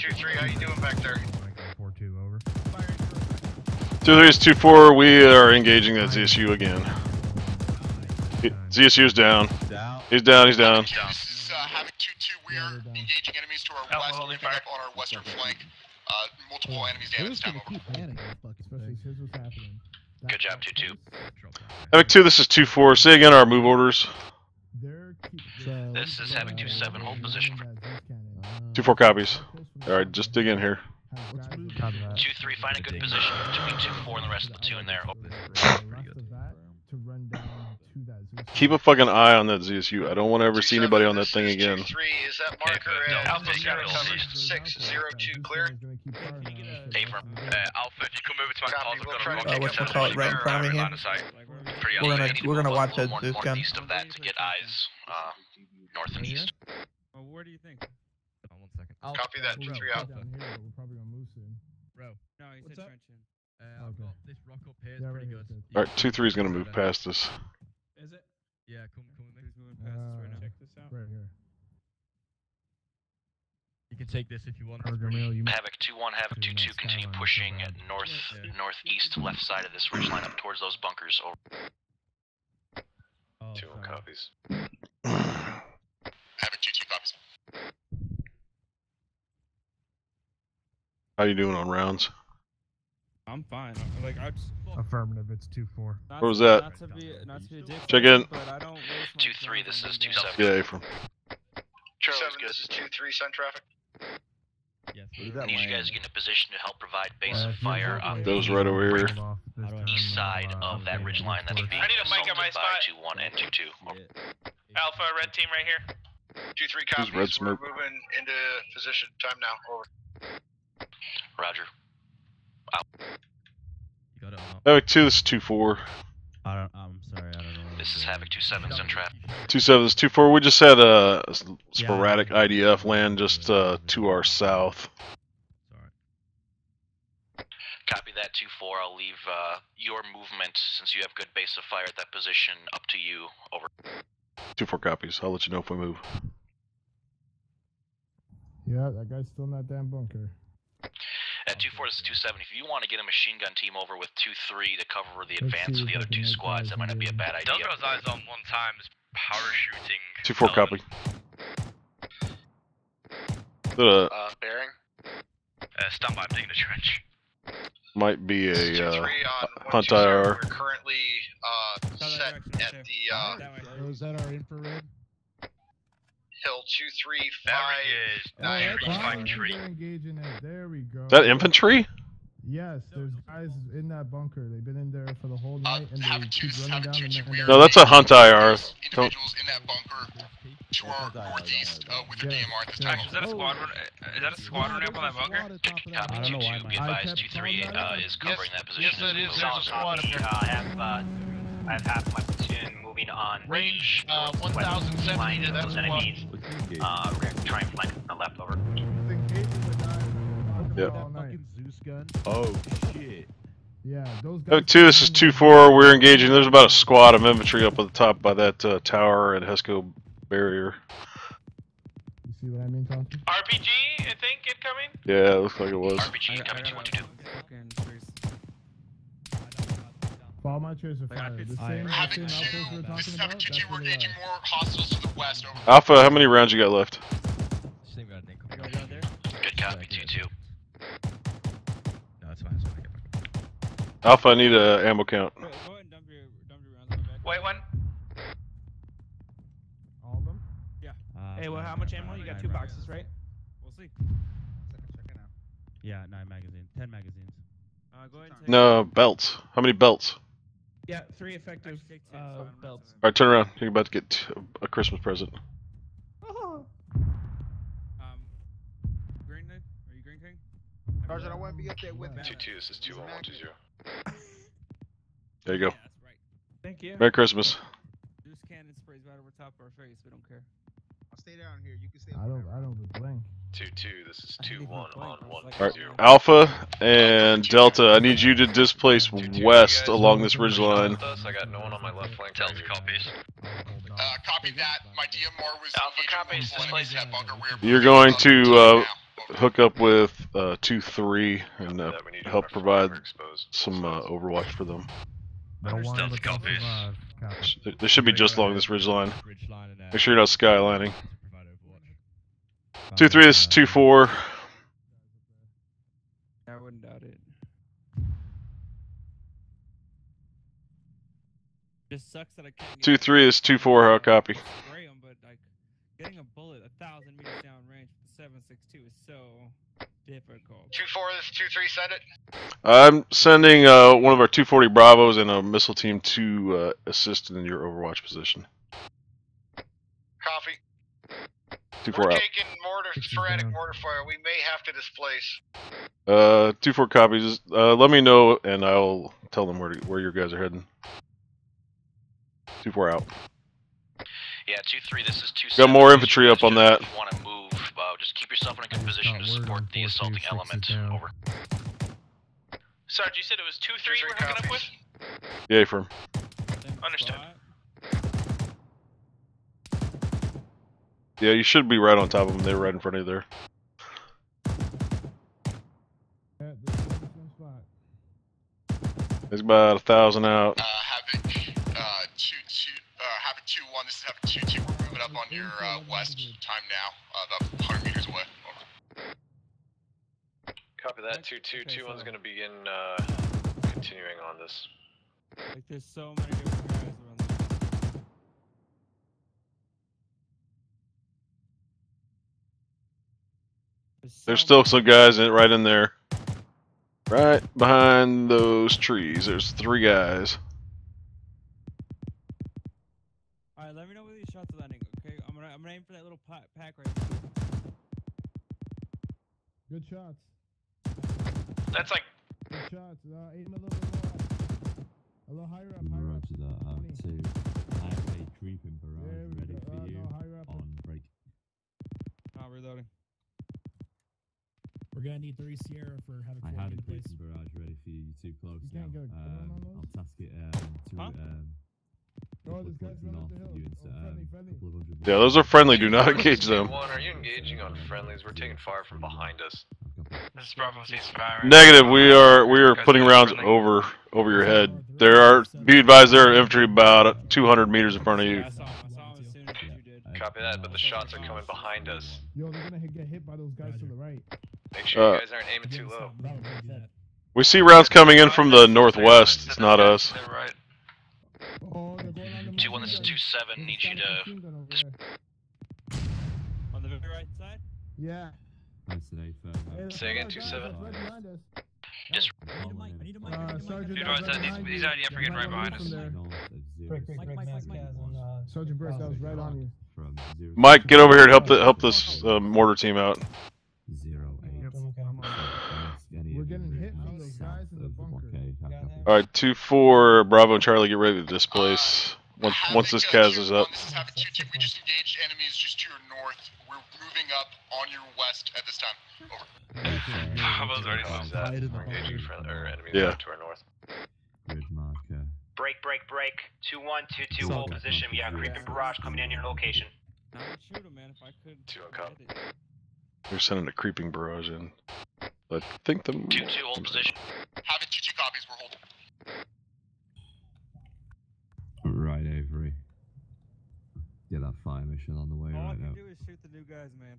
[SPEAKER 3] Thing.
[SPEAKER 5] this is 2-3, how you doing back there?
[SPEAKER 9] Four two over.
[SPEAKER 4] Two three is two four. We are engaging that ZSU again. He- ZSU's down.
[SPEAKER 3] Down.
[SPEAKER 4] He's down. He's down.
[SPEAKER 10] This is uh, Havoc 2-2. We are engaging enemies to our west,
[SPEAKER 5] holding
[SPEAKER 10] moving up on our western flank. Uh, multiple enemies down this time
[SPEAKER 8] gonna
[SPEAKER 10] over.
[SPEAKER 8] keep planning this fucking
[SPEAKER 9] Especially
[SPEAKER 8] thing?
[SPEAKER 9] since what's happening.
[SPEAKER 6] Good job, 2-2.
[SPEAKER 9] outpost,
[SPEAKER 4] Havoc two. This is two four. Say again our move orders.
[SPEAKER 9] they're keep-
[SPEAKER 8] So-
[SPEAKER 6] This is Havoc 2-7, hold position.
[SPEAKER 4] Two four copies. All right, just dig in here.
[SPEAKER 6] Two three. Find a good position between two four and the rest of the platoon there. Over.
[SPEAKER 9] To run down to that Zeus
[SPEAKER 4] Keep a fucking eye on that ZSU. I don't want to ever see anybody on that thing again.
[SPEAKER 5] Three, is that
[SPEAKER 6] marker at
[SPEAKER 5] Alpha
[SPEAKER 6] zero six,
[SPEAKER 5] zero two clear.
[SPEAKER 6] Affirm.
[SPEAKER 5] Uh, Alpha, if you come over to my
[SPEAKER 11] Copy,
[SPEAKER 5] calls, I've
[SPEAKER 11] we'll
[SPEAKER 5] got
[SPEAKER 11] try
[SPEAKER 5] a
[SPEAKER 11] to
[SPEAKER 5] rocket
[SPEAKER 11] get
[SPEAKER 5] catapult
[SPEAKER 11] call it right in front of me here.
[SPEAKER 5] line of sight. Pretty
[SPEAKER 11] We're gonna-
[SPEAKER 5] elevated.
[SPEAKER 6] Need to
[SPEAKER 11] we're gonna watch that
[SPEAKER 6] more
[SPEAKER 11] Zeus gun.
[SPEAKER 6] northeast of that to get eyes uh, north and east.
[SPEAKER 1] Well, where do you think?
[SPEAKER 3] Hold on one second.
[SPEAKER 5] Copy that,
[SPEAKER 9] We're
[SPEAKER 5] 2-3
[SPEAKER 9] down here, we're probably gonna move soon.
[SPEAKER 3] Bro,
[SPEAKER 1] No, he
[SPEAKER 3] What's
[SPEAKER 1] said
[SPEAKER 3] up?
[SPEAKER 1] trenching.
[SPEAKER 3] uh,
[SPEAKER 9] Okay.
[SPEAKER 3] got this rock up here is
[SPEAKER 9] Yeah,
[SPEAKER 3] pretty
[SPEAKER 9] right
[SPEAKER 3] good.
[SPEAKER 9] here,
[SPEAKER 4] All right, two three is gonna move past us.
[SPEAKER 1] Is it?
[SPEAKER 3] Yeah, come, come with me.
[SPEAKER 1] He's moving past us right now.
[SPEAKER 9] Uh,
[SPEAKER 1] Check this out.
[SPEAKER 9] Right here.
[SPEAKER 3] You can take this if you want.
[SPEAKER 9] Cargo mail, you
[SPEAKER 6] Havoc 2-1, Havoc 2-2, continue pushing north, northeast, left side of this ridge line up towards those bunkers. Over.
[SPEAKER 3] Oh,
[SPEAKER 5] Two
[SPEAKER 3] sorry.
[SPEAKER 5] copies.
[SPEAKER 10] Havoc 2-2 copies.
[SPEAKER 4] How you doing on rounds?
[SPEAKER 1] I'm fine. Like I just.
[SPEAKER 9] Affirmative, it's two four.
[SPEAKER 1] Not
[SPEAKER 4] What was that?
[SPEAKER 1] Not to be, not to be a dick.
[SPEAKER 4] Check in.
[SPEAKER 1] it, But I don't
[SPEAKER 6] 2-3, this is 2-7.
[SPEAKER 4] Yeah, Ephraim.
[SPEAKER 5] Charlie's good. This is 2-3, send traffic.
[SPEAKER 3] Yes. What is
[SPEAKER 6] I need you guys to get in a position to help provide base
[SPEAKER 9] Uh,
[SPEAKER 6] of fire on
[SPEAKER 4] Those right over here.
[SPEAKER 9] hold off this
[SPEAKER 3] How do I-
[SPEAKER 9] time,
[SPEAKER 6] east side of that ridge line that's
[SPEAKER 9] before-
[SPEAKER 6] being
[SPEAKER 5] I need a mic
[SPEAKER 6] assaulted
[SPEAKER 5] on my
[SPEAKER 6] by
[SPEAKER 5] spot.
[SPEAKER 6] 2-1 and 2-2. Over.
[SPEAKER 5] Alpha, red team right here. 2-3
[SPEAKER 4] Who's
[SPEAKER 5] copies.
[SPEAKER 4] red
[SPEAKER 5] We're
[SPEAKER 4] smoke?
[SPEAKER 5] moving into position. Time now. Over.
[SPEAKER 6] Roger.
[SPEAKER 3] You got it?
[SPEAKER 4] Havoc two. This is two four.
[SPEAKER 3] I don't. I'm sorry. I don't know.
[SPEAKER 6] This is Havoc 2-7, send traffic.
[SPEAKER 4] Two seven. This is two four. We just had a sporadic IDF land just uh, to our south.
[SPEAKER 3] Sorry.
[SPEAKER 6] Copy that 2-4. I'll leave uh, your movement, since you have good base of fire at that position, up to you. Over.
[SPEAKER 4] Two four copies. I'll let you know if we move.
[SPEAKER 9] Yeah, that guy's still in that damn bunker.
[SPEAKER 6] At 2-4, this is 2-7. If you want to get a machine gun team over with 2-3 to cover the advance of the other two squads, that might not be a bad idea.
[SPEAKER 5] Delco's eyes on one time is parachuting.
[SPEAKER 4] Two four
[SPEAKER 5] element.
[SPEAKER 4] copy. The
[SPEAKER 5] Uh, bearing. Uh, stand by, I'm digging a trench.
[SPEAKER 4] might be a
[SPEAKER 10] 2-3
[SPEAKER 4] uh,
[SPEAKER 10] on
[SPEAKER 4] hunt IR.
[SPEAKER 10] We're currently uh, set at the uh,
[SPEAKER 8] Oh, is that our infrared?
[SPEAKER 10] Hill 2-3
[SPEAKER 5] Bearing is
[SPEAKER 9] Oh,
[SPEAKER 10] Nine,
[SPEAKER 9] that's
[SPEAKER 10] three,
[SPEAKER 9] fine,
[SPEAKER 10] five,
[SPEAKER 5] tree.
[SPEAKER 9] They're engaging it. There we go.
[SPEAKER 4] Is that infantry?
[SPEAKER 9] Yes, there's guys in that bunker. They've been in there for the whole
[SPEAKER 10] Uh,
[SPEAKER 9] night, and they
[SPEAKER 10] Havoc
[SPEAKER 9] keep
[SPEAKER 10] 2,
[SPEAKER 9] running down
[SPEAKER 10] 2-2.
[SPEAKER 9] the
[SPEAKER 4] No, that's a Hunt IR.
[SPEAKER 10] those individuals in that bunker to our northeast uh, with the
[SPEAKER 9] Yeah,
[SPEAKER 10] DMR at this time.
[SPEAKER 5] Is that a squadron? Is that a squadron up on that bunker?
[SPEAKER 6] Copy
[SPEAKER 3] I don't know why
[SPEAKER 6] 2-2. Be advised, 2-3 uh,
[SPEAKER 9] that
[SPEAKER 6] is covering that position.
[SPEAKER 5] yes, that is. There's a squad up
[SPEAKER 7] Uh,
[SPEAKER 5] there.
[SPEAKER 7] I have, uh, I have half my platoon moving on.
[SPEAKER 5] Range, uh, 1070 to
[SPEAKER 7] those enemies. Uh, we're gonna try and flank on the left over.
[SPEAKER 9] It's engaging the guys in the bunker
[SPEAKER 4] Yep.
[SPEAKER 9] all
[SPEAKER 8] That
[SPEAKER 9] night.
[SPEAKER 8] fucking Zeus gun.
[SPEAKER 3] Oh shit.
[SPEAKER 9] Yeah, those guys.
[SPEAKER 4] Havoc 2, this is 2-4. We're engaging. There's about a squad of infantry up at the top by that uh, tower at Hesco barrier.
[SPEAKER 9] You see what I mean, Tom?
[SPEAKER 5] RPG, I think, incoming.
[SPEAKER 4] Yeah, it looks like it was.
[SPEAKER 6] RPG
[SPEAKER 1] I, I
[SPEAKER 6] incoming
[SPEAKER 1] got
[SPEAKER 6] 212.
[SPEAKER 1] fucking trees.
[SPEAKER 9] Follow my tracer
[SPEAKER 1] Wait,
[SPEAKER 9] fire. The same, the
[SPEAKER 10] Havoc
[SPEAKER 9] same
[SPEAKER 10] 2,
[SPEAKER 9] outpost we were
[SPEAKER 10] this
[SPEAKER 9] talking
[SPEAKER 10] is
[SPEAKER 9] about.
[SPEAKER 10] Havoc 2, we're
[SPEAKER 9] where
[SPEAKER 10] engaging
[SPEAKER 9] are.
[SPEAKER 10] more hostiles to the west. Over.
[SPEAKER 4] Alpha, how many rounds you got left?
[SPEAKER 3] Same guy, Nick.
[SPEAKER 1] I got down there.
[SPEAKER 6] Good copy, 2-2.
[SPEAKER 3] No, it's fine. It's fine. I get back.
[SPEAKER 4] Alpha, I need a ammo count.
[SPEAKER 1] Wait, go ahead and dump your, dump your rounds on my back.
[SPEAKER 5] Wait, one.
[SPEAKER 9] All of them?
[SPEAKER 3] Uh,
[SPEAKER 5] Hey, well, how much ammo? You got two boxes, right?
[SPEAKER 1] We'll see.
[SPEAKER 3] Yeah, nine magazines. Ten magazines.
[SPEAKER 1] Uh, go ahead and take
[SPEAKER 4] No, belts. How many belts?
[SPEAKER 5] Yeah, three effective uh, belts.
[SPEAKER 4] Alright, turn around. You're about to get a Christmas present.
[SPEAKER 1] Um, Green Nick? Are you Green King?
[SPEAKER 2] Sergeant, I want to be up there with
[SPEAKER 1] Two,
[SPEAKER 2] you.
[SPEAKER 6] This is 21120.
[SPEAKER 4] There you go.
[SPEAKER 1] Yeah, that's right.
[SPEAKER 5] Thank you.
[SPEAKER 4] Merry Christmas.
[SPEAKER 1] Deuce cannon sprays right over top of our face. We don't care.
[SPEAKER 2] I'll stay down here. You can stay.
[SPEAKER 9] I don't. I don't blink.
[SPEAKER 6] 2-2, this is
[SPEAKER 1] I didn't even blink, I was
[SPEAKER 4] Alright,
[SPEAKER 1] oh,
[SPEAKER 4] Alpha and Delta, I need you to displace west along this ridgeline.
[SPEAKER 6] I got no one on my left flank. Delta copies.
[SPEAKER 10] Uh, copy that. My DMR was
[SPEAKER 5] Alpha copies,
[SPEAKER 10] more
[SPEAKER 5] displace
[SPEAKER 10] that bunker. We're
[SPEAKER 4] You're going to, uh, Hook up with uh, 2-3 and uh, help provide some uh, overwatch for them.
[SPEAKER 9] Don't
[SPEAKER 5] Stealth
[SPEAKER 9] they'll
[SPEAKER 5] copies.
[SPEAKER 4] They- They should be just along this ridgeline.
[SPEAKER 3] Ridge line and,
[SPEAKER 4] Make sure you're not skylining.
[SPEAKER 3] Provide overwatch.
[SPEAKER 4] 2-3, is 2-4.
[SPEAKER 1] I wouldn't doubt it. Just sucks that I can't.
[SPEAKER 4] 2-3, is 2-4, how copy?
[SPEAKER 1] Spray 'em, but like getting a bullet a thousand meters down range with 7.62 is so difficult.
[SPEAKER 6] 2-4, is 2-3, send it.
[SPEAKER 4] I'm sending uh, one of our 240 Bravos and a missile team to uh, assist in your overwatch position.
[SPEAKER 6] Copy.
[SPEAKER 4] 2-4 out.
[SPEAKER 6] taking mortar,
[SPEAKER 9] Six sporadic
[SPEAKER 6] mortar fire. We may have to displace.
[SPEAKER 4] Uh, 2-4 copies. Uh, let me know and I'll tell them where, to, where your guys are heading. 2-4 out.
[SPEAKER 6] Yeah, 2-3, this is 2
[SPEAKER 4] Got more infantry up on that.
[SPEAKER 6] If you want to move, uh, just keep yourself in a good
[SPEAKER 9] I just
[SPEAKER 6] position
[SPEAKER 9] got
[SPEAKER 6] to support the assaulting element. Over.
[SPEAKER 5] Sarge, you said it was 2-3 we're hooking up with?
[SPEAKER 4] Yay, firm.
[SPEAKER 1] Same
[SPEAKER 5] Understood.
[SPEAKER 4] Yeah, you should be right on top of them. They're right in front of you there.
[SPEAKER 9] Yeah, this is the same spot.
[SPEAKER 4] There's about a thousand out.
[SPEAKER 10] Uh, Havoc, uh, 2 2, uh, Havoc 2 1, this is Havoc 2 2. We're moving up on your, uh, west time now, uh, about 100 meters away. Over.
[SPEAKER 6] Copy
[SPEAKER 1] that. Two- two- two one's gonna
[SPEAKER 6] begin uh, continuing on this.
[SPEAKER 1] Like there's so many different guys around There's,
[SPEAKER 4] still some guys in, right in there. Right behind those trees. There's three guys.
[SPEAKER 1] Alright, let me know where these shots are landing. Okay, I'm gonna I'm gonna aim for that little pa- pack right there.
[SPEAKER 9] Good shots.
[SPEAKER 5] That's like
[SPEAKER 9] Good shots. Uh, aim a little bit more. A little higher up. Higher up.
[SPEAKER 11] Roger that. Um,
[SPEAKER 9] Twenty.
[SPEAKER 11] two. Highway creeping
[SPEAKER 9] There
[SPEAKER 11] barrage
[SPEAKER 9] we
[SPEAKER 11] ready
[SPEAKER 9] go.
[SPEAKER 11] for
[SPEAKER 9] Uh,
[SPEAKER 11] you
[SPEAKER 9] no, higher up.
[SPEAKER 11] on break.
[SPEAKER 1] Oh, reloading.
[SPEAKER 8] We're gonna need three Sierra for Havoc
[SPEAKER 11] I
[SPEAKER 8] 4
[SPEAKER 11] have a
[SPEAKER 8] in place.
[SPEAKER 11] creeping barrage ready for you. You're too close
[SPEAKER 9] You
[SPEAKER 11] now.
[SPEAKER 9] can't go
[SPEAKER 11] Um,
[SPEAKER 9] on those?
[SPEAKER 11] I'll task it um, to
[SPEAKER 1] Huh?
[SPEAKER 11] um,
[SPEAKER 9] Oh, this guy's running up the hill.
[SPEAKER 11] you.
[SPEAKER 9] Oh,
[SPEAKER 11] um,
[SPEAKER 9] friendly, friendly.
[SPEAKER 11] couple of hundred
[SPEAKER 4] Yeah, those are friendly. Do not engage them.
[SPEAKER 6] One, are you engaging on friendlies? We're taking fire from behind us.
[SPEAKER 5] This is Bravo ceasefire. right?
[SPEAKER 4] Negative. We are we are putting rounds
[SPEAKER 5] friendly.
[SPEAKER 4] over over your head. There are be advised there are infantry about 200 meters in front of you.
[SPEAKER 1] Yeah, I saw him. I saw him as soon as
[SPEAKER 11] Yeah.
[SPEAKER 1] you did.
[SPEAKER 6] Copy that, but the shots are coming behind us.
[SPEAKER 9] Yo, they're gonna get hit by those guys to the right.
[SPEAKER 6] Make sure
[SPEAKER 4] Uh,
[SPEAKER 6] you guys aren't aiming too low.
[SPEAKER 8] Bravo, do that.
[SPEAKER 4] We see rounds coming in from the northwest. It's not us.
[SPEAKER 5] They're right.
[SPEAKER 9] Oh, they're going on the
[SPEAKER 6] Two one, this is two seven. Need you to.
[SPEAKER 9] machine gun over there.
[SPEAKER 1] On the very right side?
[SPEAKER 9] Yeah.
[SPEAKER 11] Nice today, firm.
[SPEAKER 9] Hey, look,
[SPEAKER 6] Say again, two
[SPEAKER 9] guys,
[SPEAKER 6] seven.
[SPEAKER 9] that's right behind us.
[SPEAKER 6] Just
[SPEAKER 11] I'm
[SPEAKER 8] I need a
[SPEAKER 11] calling
[SPEAKER 8] mic.
[SPEAKER 11] in
[SPEAKER 8] I need a
[SPEAKER 11] from
[SPEAKER 8] mic. I
[SPEAKER 9] Uh,
[SPEAKER 8] need a mic.
[SPEAKER 9] Sergeant,
[SPEAKER 5] Dude,
[SPEAKER 9] that was
[SPEAKER 5] he's-
[SPEAKER 9] right
[SPEAKER 5] he's-
[SPEAKER 9] behind
[SPEAKER 5] already freaking right behind us.
[SPEAKER 8] Break, break, break, Mike, Mike, uh,
[SPEAKER 9] Sergeant Burst, that was right on you.
[SPEAKER 4] Mike, get over here and help the help this uh, mortar team out.
[SPEAKER 11] zero eight.
[SPEAKER 8] Yep. Okay.
[SPEAKER 11] So, ask any
[SPEAKER 9] We're
[SPEAKER 11] of you
[SPEAKER 9] getting hit
[SPEAKER 11] really
[SPEAKER 9] from those
[SPEAKER 11] south
[SPEAKER 9] guys in the
[SPEAKER 11] of
[SPEAKER 9] bunker.
[SPEAKER 11] blockade. Have
[SPEAKER 8] Got
[SPEAKER 11] copy.
[SPEAKER 8] That.
[SPEAKER 4] All right, two four Bravo and Charlie, get ready to displace uh, once once this CAS is up.
[SPEAKER 10] This is Havoc 2-2. We just engaged enemies just to your north. We're moving up on your west at this time. Over.
[SPEAKER 5] Bravo's already moved that.
[SPEAKER 8] Hide in the
[SPEAKER 5] We're engaging
[SPEAKER 8] bunker.
[SPEAKER 5] friend, or enemies
[SPEAKER 4] Yeah.
[SPEAKER 5] to our north.
[SPEAKER 11] Grid marker.
[SPEAKER 7] Break, break, break. 2-1, 2-2, hold position. Yeah, creeping barrage coming in your location.
[SPEAKER 1] I would shoot him, man, if I could.
[SPEAKER 5] Two on cop.
[SPEAKER 1] Get it.
[SPEAKER 4] They're sending a creeping barrage in. I think the
[SPEAKER 6] 2-2, hold position.
[SPEAKER 10] Havoc 2-2 copies. We're holding.
[SPEAKER 11] Right, Avery. Get that fire mission on the way
[SPEAKER 1] All I
[SPEAKER 11] right
[SPEAKER 1] can
[SPEAKER 11] now.
[SPEAKER 1] do is shoot the new guys, man.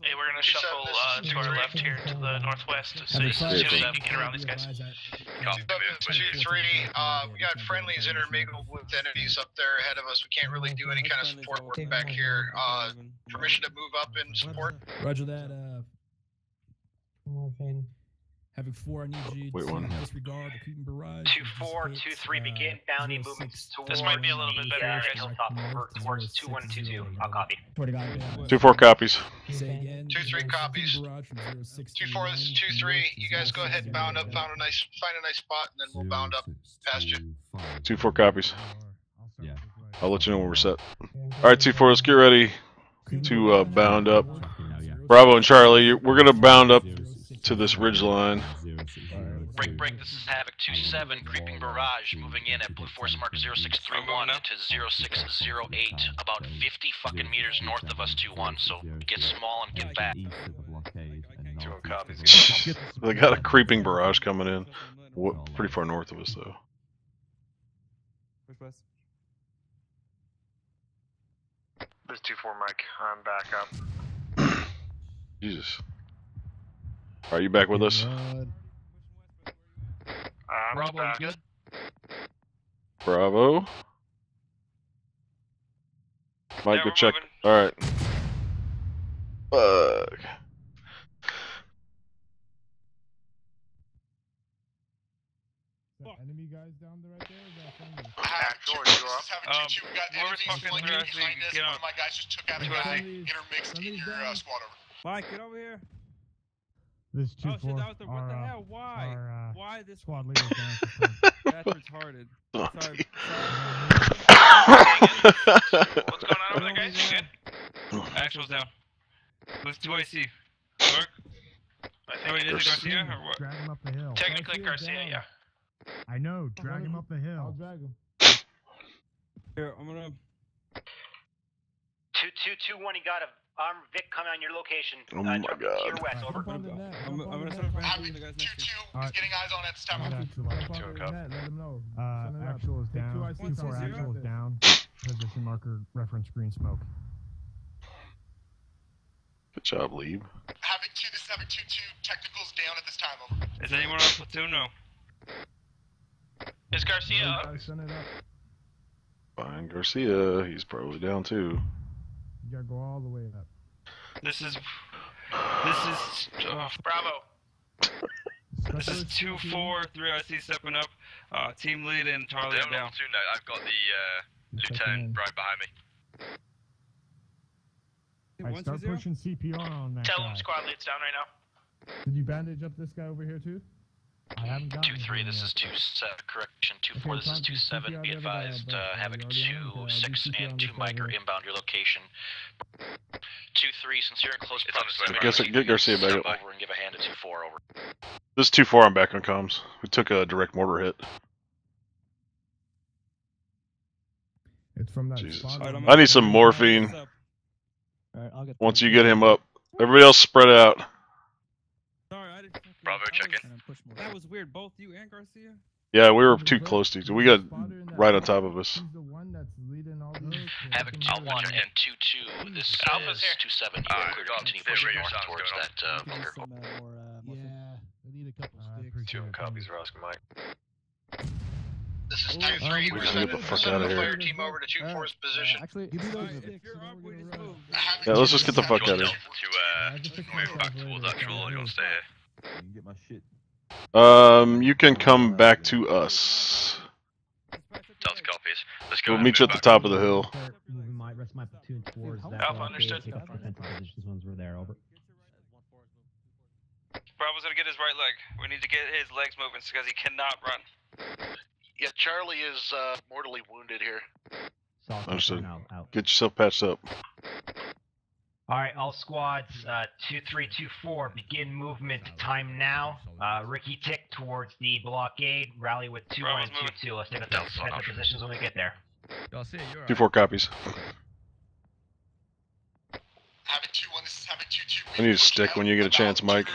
[SPEAKER 1] That's
[SPEAKER 5] Hey, we're gonna shuffle uh, to our left here to the northwest, so
[SPEAKER 8] Having
[SPEAKER 5] as
[SPEAKER 8] five
[SPEAKER 5] soon as
[SPEAKER 8] people
[SPEAKER 5] you can get around these guys. Copy.
[SPEAKER 12] Two, three, uh, we got friendlies intermingled with entities up there ahead of us. We can't really do any kind of support work back here. Uh, permission to move up and support?
[SPEAKER 8] Roger that, uh. Havoc four, I need you
[SPEAKER 4] Wait,
[SPEAKER 8] to
[SPEAKER 4] one.
[SPEAKER 8] disregard the creeping barrage.
[SPEAKER 7] 2-4, 2-3, begin bounty movements towards
[SPEAKER 5] This might be a little bit better,
[SPEAKER 7] the, uh,
[SPEAKER 5] guys.
[SPEAKER 7] hilltop over towards 2-1, 2-2. I'll copy.
[SPEAKER 4] Two four copies.
[SPEAKER 12] Two three copies. Two, four, this is two, three. You guys go ahead and bound up, found a nice, find a nice spot, and then we'll bound up past you.
[SPEAKER 4] Two four copies.
[SPEAKER 11] Yeah.
[SPEAKER 4] I'll let you know when we're set. All right, two four. Let's get ready to uh, bound up. Bravo and Charlie, we're gonna bound up to this ridge line.
[SPEAKER 6] Break, break, this is Havoc 2-7, creeping barrage, moving in at Blue Force Mark 0631 to 0608, about 50 fucking meters north of us 2-1, so get small and get back.
[SPEAKER 11] East of the blockade and
[SPEAKER 5] Two
[SPEAKER 11] north
[SPEAKER 5] on
[SPEAKER 11] of
[SPEAKER 5] copies.
[SPEAKER 11] the-
[SPEAKER 4] They got a creeping barrage coming in. What, pretty far north of us though.
[SPEAKER 5] This 2-4, Mike. I'm back up.
[SPEAKER 4] Jesus. Are you back with us?
[SPEAKER 5] I'm
[SPEAKER 12] Bravo,
[SPEAKER 5] back.
[SPEAKER 12] good.
[SPEAKER 4] Bravo. Mike,
[SPEAKER 5] Yeah,
[SPEAKER 4] go check.
[SPEAKER 5] moving.
[SPEAKER 4] All right. Fuck.
[SPEAKER 9] Enemy guys down there right there? Is that friendly?
[SPEAKER 5] George, you
[SPEAKER 12] this
[SPEAKER 5] up? Um,
[SPEAKER 12] 2-2. We got
[SPEAKER 5] fucking
[SPEAKER 12] flanking
[SPEAKER 5] there,
[SPEAKER 12] behind us.
[SPEAKER 5] get
[SPEAKER 12] One of my guys just took out a guy intermixed in your uh, squad over.
[SPEAKER 1] Mike, get over here.
[SPEAKER 9] This two
[SPEAKER 1] Oh shit,
[SPEAKER 9] four.
[SPEAKER 1] that was the. What the
[SPEAKER 9] uh,
[SPEAKER 1] hell? Why?
[SPEAKER 9] Our uh,
[SPEAKER 1] Why this?
[SPEAKER 9] squad leader's down. at this time.
[SPEAKER 1] That's retarded.
[SPEAKER 4] Oh,
[SPEAKER 1] Sorry.
[SPEAKER 5] What's going on over there, guys? You good? Actual's down. Who's 2AC? Mark? I
[SPEAKER 4] Oh,
[SPEAKER 5] think it is Garcia, or what?
[SPEAKER 9] Drag him up the hill.
[SPEAKER 5] Technically Garcia,
[SPEAKER 9] down.
[SPEAKER 5] yeah.
[SPEAKER 9] I know. Drag him up the hill.
[SPEAKER 8] I'll drag him.
[SPEAKER 1] Here, I'm gonna.
[SPEAKER 7] 2-2, 2-1, you got a armed Vic coming on your location.
[SPEAKER 4] Oh
[SPEAKER 7] uh,
[SPEAKER 4] my God.
[SPEAKER 7] your west, over.
[SPEAKER 8] Jump on the net.
[SPEAKER 1] I'm, I'm gonna start
[SPEAKER 8] net.
[SPEAKER 1] friendly
[SPEAKER 12] Havoc
[SPEAKER 1] with the guys
[SPEAKER 12] 2-2,
[SPEAKER 1] next to you.
[SPEAKER 12] he's
[SPEAKER 9] Alright.
[SPEAKER 12] getting eyes on at this time.
[SPEAKER 8] Jump
[SPEAKER 9] Okay.
[SPEAKER 8] on the
[SPEAKER 5] Two on cop.
[SPEAKER 8] net, Let him know.
[SPEAKER 9] Uh,
[SPEAKER 8] Send it up.
[SPEAKER 9] actual is
[SPEAKER 8] Take two
[SPEAKER 9] down.
[SPEAKER 8] IC
[SPEAKER 9] Two four
[SPEAKER 8] zero.
[SPEAKER 9] actual is down. Position marker reference green smoke.
[SPEAKER 4] Good job, Lieb.
[SPEAKER 10] Havoc 2, this is Havoc 2-2. Technicals down at this time. Over.
[SPEAKER 5] Is anyone on platoon? No. Is Garcia up?
[SPEAKER 8] Guys, Send it up.
[SPEAKER 4] Fine, Garcia. He's probably down too.
[SPEAKER 8] You gotta go all the way up.
[SPEAKER 5] This is. This is. Oh, bravo. This is 2 4, 3 IC stepping up. Uh, team lead and Charlie are down.
[SPEAKER 12] I've got the uh,
[SPEAKER 8] Lieutenant
[SPEAKER 12] right behind me.
[SPEAKER 9] I
[SPEAKER 1] One,
[SPEAKER 9] start pushing CPR on that
[SPEAKER 5] Tell
[SPEAKER 9] guy.
[SPEAKER 5] him squad lead's down right now.
[SPEAKER 8] Did you bandage up this guy over here too?
[SPEAKER 9] I haven't gotten
[SPEAKER 6] 2-3, this is 2-7, correction, 2-4, this is 2-7, be
[SPEAKER 8] the other guy,
[SPEAKER 6] advised,
[SPEAKER 8] but,
[SPEAKER 6] uh, Havoc
[SPEAKER 8] you already on it, uh,
[SPEAKER 6] 2-6
[SPEAKER 8] do CPR on
[SPEAKER 6] and 2
[SPEAKER 8] guy
[SPEAKER 6] Miker
[SPEAKER 8] here.
[SPEAKER 6] inbound your location. 2-3, since you're in close
[SPEAKER 12] It's on its way
[SPEAKER 6] proximity,
[SPEAKER 12] back.
[SPEAKER 4] Guess get Garcia back up.
[SPEAKER 6] over and give a hand to 2-4 over.
[SPEAKER 4] This is too far. I'm back on comms. We took a direct mortar hit.
[SPEAKER 8] It's from that
[SPEAKER 4] Jesus.
[SPEAKER 8] spot.
[SPEAKER 1] I'm
[SPEAKER 4] I need some morphine.
[SPEAKER 1] this.
[SPEAKER 3] Alright, I'll get
[SPEAKER 4] Once you get him up, everybody else spread out.
[SPEAKER 1] Sorry, I didn't. fucking-
[SPEAKER 12] Bravo,
[SPEAKER 1] that
[SPEAKER 12] check
[SPEAKER 1] was-
[SPEAKER 3] And then push more.
[SPEAKER 1] That was weird. Both you and Garcia.
[SPEAKER 4] Yeah, we were too close to. We got right on top of us.
[SPEAKER 8] He's the one that's leading all these.
[SPEAKER 6] Havoc 2-1 and 2-2, this
[SPEAKER 5] Alpha's
[SPEAKER 6] is
[SPEAKER 5] here.
[SPEAKER 6] 2-7, you
[SPEAKER 12] Alright,
[SPEAKER 6] are clear to continue pushing
[SPEAKER 12] radio
[SPEAKER 6] north towards that uh, bunker.
[SPEAKER 3] Some, uh, more, uh, morphine.
[SPEAKER 8] Yeah, I need a couple
[SPEAKER 9] I
[SPEAKER 8] sticks.
[SPEAKER 5] Two on
[SPEAKER 9] it.
[SPEAKER 5] copies, Roscoe Mike.
[SPEAKER 12] This is
[SPEAKER 8] Oh,
[SPEAKER 12] 2-3.
[SPEAKER 8] um,
[SPEAKER 12] We're
[SPEAKER 8] we
[SPEAKER 4] gotta
[SPEAKER 12] sending,
[SPEAKER 4] get the fuck
[SPEAKER 12] we're sending
[SPEAKER 4] outta
[SPEAKER 12] the
[SPEAKER 4] here.
[SPEAKER 12] fire team over to 2-4's position.
[SPEAKER 3] actually,
[SPEAKER 8] Give me those
[SPEAKER 1] Alright,
[SPEAKER 8] sticks.
[SPEAKER 1] if you're
[SPEAKER 8] and
[SPEAKER 1] up,
[SPEAKER 8] then
[SPEAKER 1] we
[SPEAKER 8] we're
[SPEAKER 1] just
[SPEAKER 8] gonna
[SPEAKER 1] move.
[SPEAKER 8] run.
[SPEAKER 4] Yeah, let's just get the fuck out of here.
[SPEAKER 12] To uh,
[SPEAKER 8] have to fix
[SPEAKER 12] move back towards
[SPEAKER 8] so
[SPEAKER 12] actual, or
[SPEAKER 8] I
[SPEAKER 12] do you want to stay here?
[SPEAKER 11] You can get my shit.
[SPEAKER 4] Um, you can come back to us.
[SPEAKER 12] Delta copies. Let's go
[SPEAKER 4] We'll meet you at the top of the hill.
[SPEAKER 13] My rest my platoon towards that.
[SPEAKER 5] Alpha, understood.
[SPEAKER 13] Take up defensive positions once we're there. Over.
[SPEAKER 5] Bravo's gonna get his right leg. We need to get his legs moving because he cannot run.
[SPEAKER 6] Yeah, Charlie is uh, mortally wounded here.
[SPEAKER 4] Understood.
[SPEAKER 13] Out, out.
[SPEAKER 4] Get yourself patched up.
[SPEAKER 7] All right, all squads, uh, 2324, begin movement time now. Uh, Ricky Tick towards the blockade, rally with 2 1 and 2 2. Let's take up the set the positions when we get there.
[SPEAKER 14] Garcia, you're
[SPEAKER 4] Two four copies.
[SPEAKER 10] Havoc 2-1, this is Havoc 2-2.
[SPEAKER 4] I need a stick when you get a chance, Mike.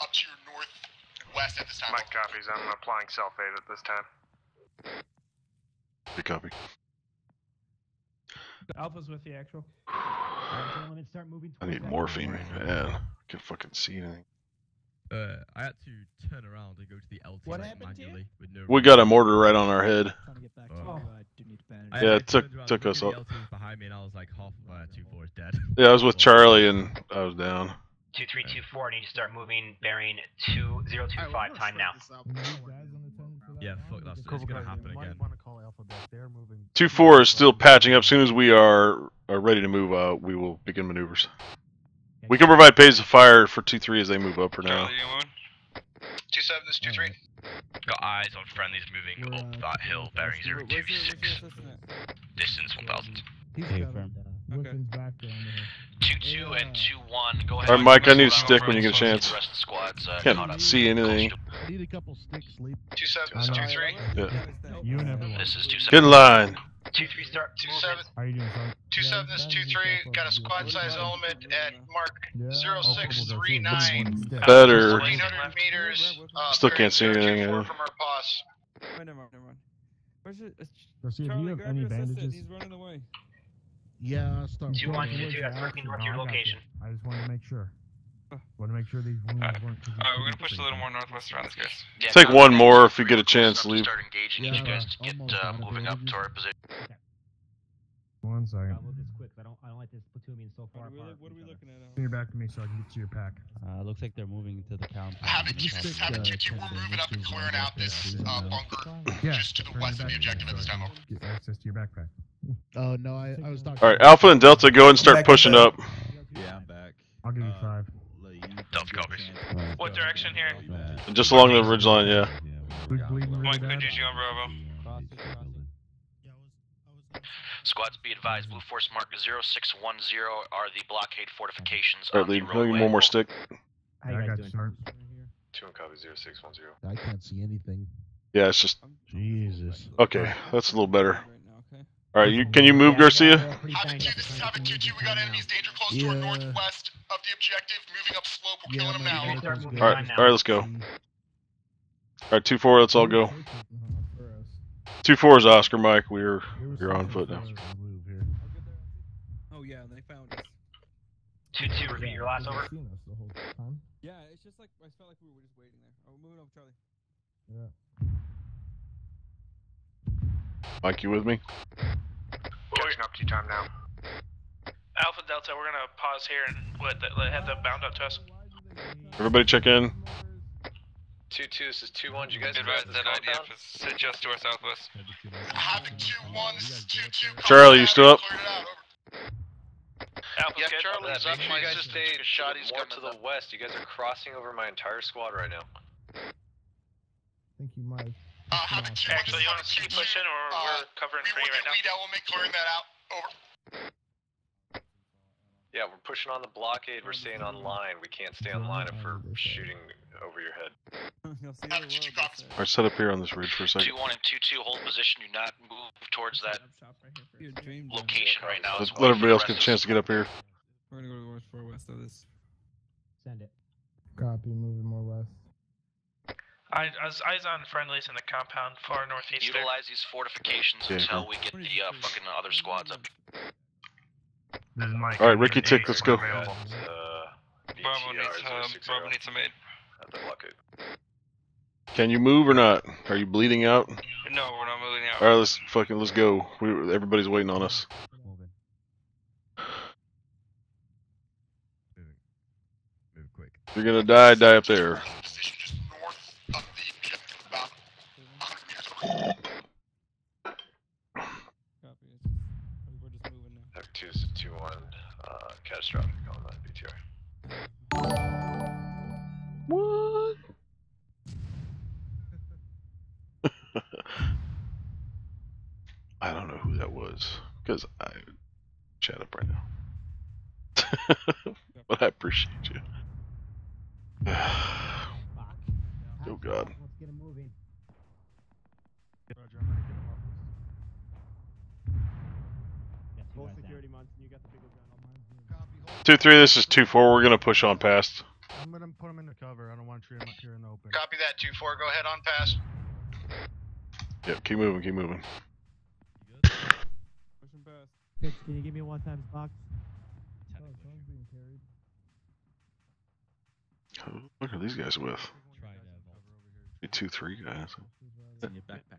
[SPEAKER 10] up to your northwest at this time.
[SPEAKER 15] Mike copies. I'm applying self-aid at this time.
[SPEAKER 4] Good copy.
[SPEAKER 1] Alpha's with the actual.
[SPEAKER 13] Alright, gentlemen, start moving
[SPEAKER 4] I
[SPEAKER 13] towards
[SPEAKER 4] need
[SPEAKER 13] that
[SPEAKER 4] morphine,
[SPEAKER 13] door.
[SPEAKER 4] man. can't fucking see anything.
[SPEAKER 14] Uh, I had to turn around and go to the LT
[SPEAKER 1] What
[SPEAKER 14] like,
[SPEAKER 1] happened to you?
[SPEAKER 14] manually with no.
[SPEAKER 4] We got a mortar right on our head.
[SPEAKER 14] Oh. I-
[SPEAKER 4] Yeah,
[SPEAKER 14] I
[SPEAKER 4] it took-
[SPEAKER 14] turned around,
[SPEAKER 4] took
[SPEAKER 14] looked
[SPEAKER 4] us
[SPEAKER 14] at
[SPEAKER 4] up.
[SPEAKER 14] LT behind me, and I was like, half of uh, two four is dead.
[SPEAKER 4] Yeah, I was with Charlie and I was down.
[SPEAKER 7] 2324, need to start moving, bearing 2025 time now.
[SPEAKER 14] Yeah, fuck, that's it's gonna happen again.
[SPEAKER 4] Two four is still patching up. As soon as we are, are ready to move out, we will begin maneuvers. We can provide pays of fire for two three as they move up for now.
[SPEAKER 5] Charlie, you on?
[SPEAKER 12] 2-7, is 2-3.
[SPEAKER 6] Got eyes on friendlies moving up that hill, bearing
[SPEAKER 1] Where- where's the- where's
[SPEAKER 6] 026.
[SPEAKER 1] the assistant at?
[SPEAKER 6] Distance 1000.
[SPEAKER 8] He's
[SPEAKER 3] Okay,
[SPEAKER 8] got
[SPEAKER 3] firm.
[SPEAKER 8] uh, weapons back there on the
[SPEAKER 6] 2-2 and 2-1. Go ahead.
[SPEAKER 4] Alright, Mike, I need a stick when you get a chance.
[SPEAKER 6] The the squads, uh,
[SPEAKER 4] Can't see anything.
[SPEAKER 8] Need a couple sticks, sleep.
[SPEAKER 12] 2-7, this 2-3.
[SPEAKER 4] Yeah.
[SPEAKER 8] You and everyone.
[SPEAKER 6] This is 2-7.
[SPEAKER 4] Get in line.
[SPEAKER 7] 2-3 start
[SPEAKER 12] 2-7.
[SPEAKER 8] How are you doing, son?
[SPEAKER 12] 2-7, this 2-3. Got a squad size element at mark
[SPEAKER 8] Yeah.
[SPEAKER 12] 0639.
[SPEAKER 4] Better.
[SPEAKER 12] 1400 meters. Uh,
[SPEAKER 4] Still can't see anything,
[SPEAKER 12] 024
[SPEAKER 4] uh.
[SPEAKER 12] from our boss.
[SPEAKER 1] Wait, never mind, never mind. Where's it? It's
[SPEAKER 8] Garcia, do
[SPEAKER 1] Charlie,
[SPEAKER 8] you have any bandages?
[SPEAKER 1] He's running away.
[SPEAKER 8] Yeah, I'll start.
[SPEAKER 7] Two, one,
[SPEAKER 8] working
[SPEAKER 7] two,
[SPEAKER 8] with
[SPEAKER 7] two,
[SPEAKER 8] you
[SPEAKER 7] that's
[SPEAKER 8] after.
[SPEAKER 7] working north
[SPEAKER 8] No,
[SPEAKER 7] your
[SPEAKER 8] I got you.
[SPEAKER 7] location.
[SPEAKER 8] I just wanted to make sure. Want to make sure these wounds
[SPEAKER 5] Alright.
[SPEAKER 8] weren't. 'cause you
[SPEAKER 5] Alright, we're gonna push a little more northwest around this, guys.
[SPEAKER 6] Yeah,
[SPEAKER 4] Take
[SPEAKER 6] now
[SPEAKER 4] one more if you get a chance,
[SPEAKER 6] enough
[SPEAKER 4] leave.
[SPEAKER 6] Start engaging.
[SPEAKER 8] Yeah,
[SPEAKER 6] you guys get
[SPEAKER 8] almost
[SPEAKER 6] uh,
[SPEAKER 8] out
[SPEAKER 6] moving up to our position.
[SPEAKER 8] One second.
[SPEAKER 13] I'll move this quick. 'cause I don't. I don't like this platoon being so far
[SPEAKER 1] What
[SPEAKER 13] apart.
[SPEAKER 1] what are we looking at?
[SPEAKER 8] Turn your back to me so I can get to your pack.
[SPEAKER 3] Uh, looks like they're moving to the compound.
[SPEAKER 10] Havoc 2,
[SPEAKER 3] Top
[SPEAKER 10] this is
[SPEAKER 3] of
[SPEAKER 10] Havoc
[SPEAKER 3] the
[SPEAKER 10] 2-2. We're moving up and
[SPEAKER 3] issues
[SPEAKER 10] clearing out this uh, bunker
[SPEAKER 8] Yeah.
[SPEAKER 10] just to the west of the objective at this
[SPEAKER 8] so
[SPEAKER 10] time.
[SPEAKER 8] Get access to your backpack. Oh no, I, I was talking.
[SPEAKER 4] Alright, Alpha and Delta, go ahead and start pushing up.
[SPEAKER 14] Yeah, I'm back.
[SPEAKER 8] I'll give you
[SPEAKER 14] Uh,
[SPEAKER 8] five.
[SPEAKER 6] Delta copies.
[SPEAKER 5] What direction here?
[SPEAKER 4] Just along the ridge line, yeah.
[SPEAKER 8] Who's bleeding
[SPEAKER 5] Mike, you on Bravo.
[SPEAKER 1] Crossing, crossing.
[SPEAKER 6] Squads be advised, Blue Force Mark 0610 are the blockade fortifications
[SPEAKER 4] Alright,
[SPEAKER 6] on the
[SPEAKER 4] lead. I'll give you
[SPEAKER 6] roadway.
[SPEAKER 4] one more stick.
[SPEAKER 13] How
[SPEAKER 8] I got
[SPEAKER 13] doing?
[SPEAKER 8] you, Snart.
[SPEAKER 1] Right here.
[SPEAKER 15] Two and copy 0610.
[SPEAKER 8] I can't see anything.
[SPEAKER 4] Yeah, it's just
[SPEAKER 8] Jesus.
[SPEAKER 4] okay. That's a little better.
[SPEAKER 1] Right now, okay.
[SPEAKER 4] Alright, you can you move Garcia?
[SPEAKER 13] they're pretty
[SPEAKER 10] Havoc
[SPEAKER 13] banged
[SPEAKER 10] 2,
[SPEAKER 13] up.
[SPEAKER 10] this is
[SPEAKER 13] They're
[SPEAKER 10] Havoc
[SPEAKER 13] trying to
[SPEAKER 10] 2-2. We got enemies danger close to our northwest of the objective. Moving up slope. We're killing them now.
[SPEAKER 8] back
[SPEAKER 7] Start
[SPEAKER 8] was
[SPEAKER 7] moving
[SPEAKER 8] good.
[SPEAKER 4] Alright,
[SPEAKER 7] now.
[SPEAKER 4] alright, let's go. Alright, two four, let's all go.
[SPEAKER 8] Uh-huh, for us.
[SPEAKER 4] Two four is Oscar Mike. We're
[SPEAKER 8] There was
[SPEAKER 4] You're on foot now.
[SPEAKER 8] for us to move here.
[SPEAKER 1] I'll get there. Oh yeah, they found us.
[SPEAKER 7] 2-2, repeat your last
[SPEAKER 8] They've
[SPEAKER 7] over.
[SPEAKER 8] seen us the whole time.
[SPEAKER 1] Yeah, it's just like I felt like we were just waiting there. Oh, we're moving over, Charlie.
[SPEAKER 8] Yeah.
[SPEAKER 4] Mike, you with me?
[SPEAKER 15] Catching up to you time now.
[SPEAKER 5] Alpha Delta, we're gonna pause here and let the, let have them bound up to us.
[SPEAKER 4] Everybody check in.
[SPEAKER 15] 2-2, this is 2-1. Did you guys
[SPEAKER 5] Advise
[SPEAKER 15] advise
[SPEAKER 5] that
[SPEAKER 15] this
[SPEAKER 5] IDF
[SPEAKER 15] compound?
[SPEAKER 5] is adjust to our southwest.
[SPEAKER 10] Havoc 2-1, this is 2-2.
[SPEAKER 4] Charlie, you still up?
[SPEAKER 10] Cleared it out.
[SPEAKER 5] Alpha,
[SPEAKER 12] Yeah,
[SPEAKER 5] good.
[SPEAKER 12] Charlie's up.
[SPEAKER 15] make sure
[SPEAKER 12] My
[SPEAKER 15] you guys
[SPEAKER 12] assistant
[SPEAKER 15] stay
[SPEAKER 12] Shotty's
[SPEAKER 15] more
[SPEAKER 12] coming
[SPEAKER 15] to the
[SPEAKER 12] up.
[SPEAKER 15] west. You guys are crossing over my entire squad right now.
[SPEAKER 8] Thank you might.
[SPEAKER 10] Uh, Havoc 2-1,
[SPEAKER 5] Actually, you want
[SPEAKER 10] this
[SPEAKER 5] us
[SPEAKER 10] is
[SPEAKER 5] to keep pushing, or
[SPEAKER 10] Uh,
[SPEAKER 5] we're covering
[SPEAKER 10] we
[SPEAKER 5] for you
[SPEAKER 10] look
[SPEAKER 5] right
[SPEAKER 10] at
[SPEAKER 5] now?
[SPEAKER 10] lead element, clearing that out. Over.
[SPEAKER 15] Yeah, we're pushing on the blockade. We're staying on line. We can't stay on line if we're shooting over your head.
[SPEAKER 1] You'll see
[SPEAKER 10] Havoc
[SPEAKER 1] the
[SPEAKER 10] 2-2
[SPEAKER 1] world.
[SPEAKER 10] copies.
[SPEAKER 4] Alright, set up here on this ridge for a second.
[SPEAKER 6] 2-1 and 2-2 hold position. Do not move towards that
[SPEAKER 1] Your dream zone.
[SPEAKER 6] location right now.
[SPEAKER 4] Let,
[SPEAKER 6] It's
[SPEAKER 4] let everybody else get a chance to get up here.
[SPEAKER 1] We're gonna go to the west, far west of this.
[SPEAKER 13] Send it.
[SPEAKER 8] Copy, moving more west.
[SPEAKER 5] Eyes, eyes on friendlies in the compound far northeast there.
[SPEAKER 6] Utilize these fortifications
[SPEAKER 4] Yeah,
[SPEAKER 6] until we get the uh, fucking other squads up.
[SPEAKER 15] This is Mike.
[SPEAKER 4] Alright, Ricky Tick, let's go.
[SPEAKER 15] Uh,
[SPEAKER 5] Bravo needs, um, Bravo needs some aid.
[SPEAKER 15] at the blockade.
[SPEAKER 4] Can you move or not? Are you bleeding out?
[SPEAKER 5] No, we're not moving out.
[SPEAKER 4] Alright, let's fucking let's go. We, everybody's waiting on us.
[SPEAKER 13] Moving.
[SPEAKER 14] Moving. Move quick.
[SPEAKER 4] You're gonna die, die up there.
[SPEAKER 15] catastrophic on that BTR.
[SPEAKER 4] What? I don't know who that was because I chat up right now. but I appreciate you. oh God.
[SPEAKER 16] Let's get him moving.
[SPEAKER 8] Roger, I'm gonna get him.
[SPEAKER 17] Yes,
[SPEAKER 4] Two three. This is two four. We're gonna push on past.
[SPEAKER 8] I'm gonna put him in the cover. I don't want to treat him up here in the open.
[SPEAKER 12] Copy that, 2-4. Go ahead on pass.
[SPEAKER 4] Yep. Keep moving. Keep moving.
[SPEAKER 1] Pushing past.
[SPEAKER 16] Pitch, can you give me a one times box?
[SPEAKER 4] Oh, Who What are these guys with? Be two three guys.
[SPEAKER 11] In your backpack.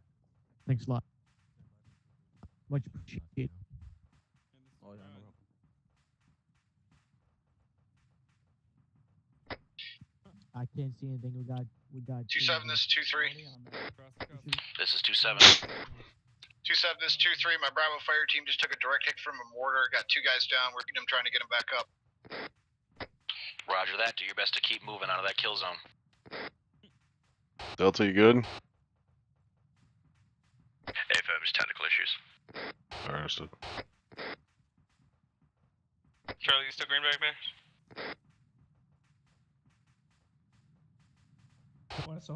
[SPEAKER 16] Thanks a lot. Much appreciated. I can't see anything. We got, we got.
[SPEAKER 12] 2-7, this is 2-3.
[SPEAKER 6] This is 2-7.
[SPEAKER 12] 2-7, this is 2-3. My Bravo fire team just took a direct hit from a mortar. Got two guys down. Working them trying to get them back up.
[SPEAKER 6] Roger that. Do your best to keep moving out of that kill zone.
[SPEAKER 4] Delta, you good?
[SPEAKER 18] AFM, just technical issues.
[SPEAKER 4] Alright, understood.
[SPEAKER 19] Charlie, you still green back there?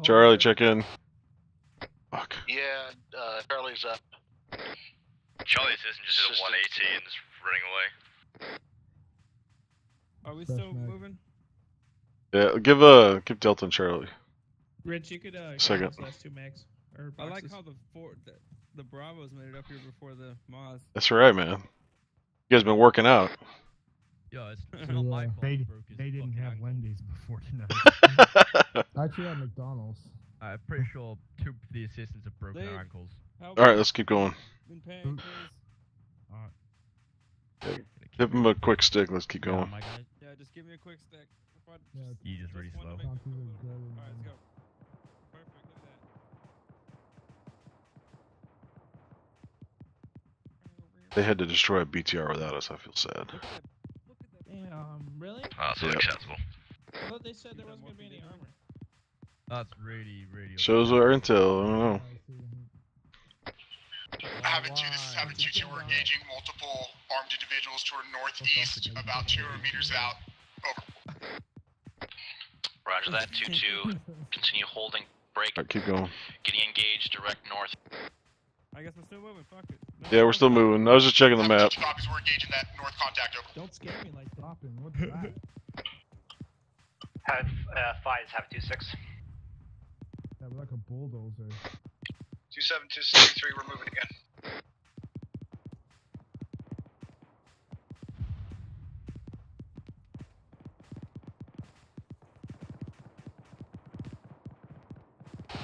[SPEAKER 4] Charlie, check in. Fuck.
[SPEAKER 6] Yeah, uh, Charlie's up.
[SPEAKER 18] Charlie Assistant just did a 180 and is running away.
[SPEAKER 1] Are we still moving?
[SPEAKER 4] Yeah, give uh give Delta and Charlie.
[SPEAKER 20] Rich, you could uh,
[SPEAKER 4] Second.
[SPEAKER 20] those last two mags. Or
[SPEAKER 1] I like how the four the, the Bravos made it up here before the Moz.
[SPEAKER 4] That's right, man. You guys been working out.
[SPEAKER 14] Yo, it's, it's not my fault.
[SPEAKER 17] They,
[SPEAKER 14] he broke his
[SPEAKER 17] they didn't have
[SPEAKER 14] ankle.
[SPEAKER 17] Wendy's before tonight.
[SPEAKER 9] I actually had McDonald's.
[SPEAKER 14] I'm pretty sure two of the assistants have broken their ankles.
[SPEAKER 4] All right, let's keep going.
[SPEAKER 1] Been paying, please.
[SPEAKER 17] Alright.
[SPEAKER 4] Give him a quick stick. Let's keep going.
[SPEAKER 11] My guys.
[SPEAKER 1] Yeah, just give me a quick stick. If I-
[SPEAKER 9] Yeah,
[SPEAKER 14] He just really slow.
[SPEAKER 1] make
[SPEAKER 9] Contis
[SPEAKER 1] me
[SPEAKER 9] are
[SPEAKER 1] feel a little-
[SPEAKER 9] good.
[SPEAKER 1] Alright, let's go. Perfect, look at that.
[SPEAKER 4] They had to destroy a BTR without us. I feel sad.
[SPEAKER 1] Look at that. Look at that.
[SPEAKER 20] Damn, really?
[SPEAKER 18] Oh, that's
[SPEAKER 4] Yeah.
[SPEAKER 18] unacceptable.
[SPEAKER 20] I thought they said there wasn't gonna be any armor.
[SPEAKER 14] That's really, really.
[SPEAKER 4] Shows our intel. I don't know.
[SPEAKER 10] Havoc two, this is Havoc two, two. We're engaging multiple armed individuals toward northeast, about 200 meters out. Over.
[SPEAKER 6] Roger that. 2-2. Continue holding. Break.
[SPEAKER 4] All right, keep going.
[SPEAKER 6] Getting engaged. Direct north.
[SPEAKER 1] I guess I'm still moving. Fuck it. No,
[SPEAKER 4] Yeah, we're still moving. I was just checking the map.
[SPEAKER 10] copies. We're engaging that north contact. Over.
[SPEAKER 20] Don't scare me like that.
[SPEAKER 9] Stopping. What's that?
[SPEAKER 7] Have, uh, fives have 2-6.
[SPEAKER 9] Yeah, we're like a bulldozer.
[SPEAKER 12] 2-7, 2-3. We're moving again.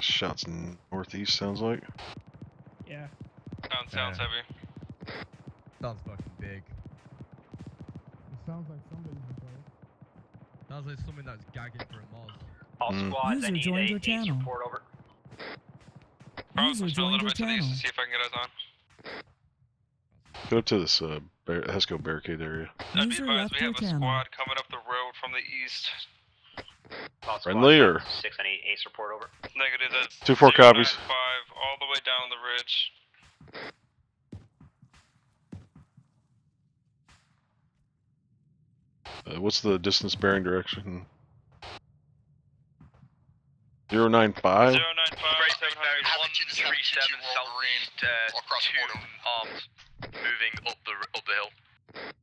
[SPEAKER 4] Shots northeast sounds like.
[SPEAKER 20] Yeah.
[SPEAKER 19] Sound, sounds
[SPEAKER 14] Yeah.
[SPEAKER 19] heavy.
[SPEAKER 14] Sounds fucking big.
[SPEAKER 9] It sounds like somebody's in there.
[SPEAKER 14] Sounds like something that's gagging for a Moz.
[SPEAKER 7] All
[SPEAKER 4] Mm.
[SPEAKER 7] squads, I
[SPEAKER 21] User
[SPEAKER 7] need
[SPEAKER 21] joined
[SPEAKER 7] a
[SPEAKER 21] your
[SPEAKER 7] ace
[SPEAKER 21] channel.
[SPEAKER 7] report over.
[SPEAKER 19] Probably
[SPEAKER 21] User
[SPEAKER 19] push a little
[SPEAKER 21] joined your
[SPEAKER 19] bit to the
[SPEAKER 21] channel.
[SPEAKER 19] to see if I can get us on.
[SPEAKER 4] Go up to this uh, bar- Hesco barricade area.
[SPEAKER 19] I'd be
[SPEAKER 21] User
[SPEAKER 19] advised
[SPEAKER 21] left
[SPEAKER 19] we have a
[SPEAKER 21] channel.
[SPEAKER 19] squad coming up the road from the east.
[SPEAKER 4] Friendly or-
[SPEAKER 7] 6 I need ace report over.
[SPEAKER 19] Negative, that's
[SPEAKER 4] Two, four copies.
[SPEAKER 19] 095, all the way down the ridge.
[SPEAKER 4] Uh, what's the distance bearing direction? Zero nine five.
[SPEAKER 19] 095,
[SPEAKER 18] Break
[SPEAKER 19] 700.
[SPEAKER 10] Havoc two, this is Havoc two, two.
[SPEAKER 18] 137
[SPEAKER 10] Wolverine.
[SPEAKER 18] southeast, uh,
[SPEAKER 10] across the
[SPEAKER 18] two
[SPEAKER 10] border.
[SPEAKER 18] armed, moving up the up the hill.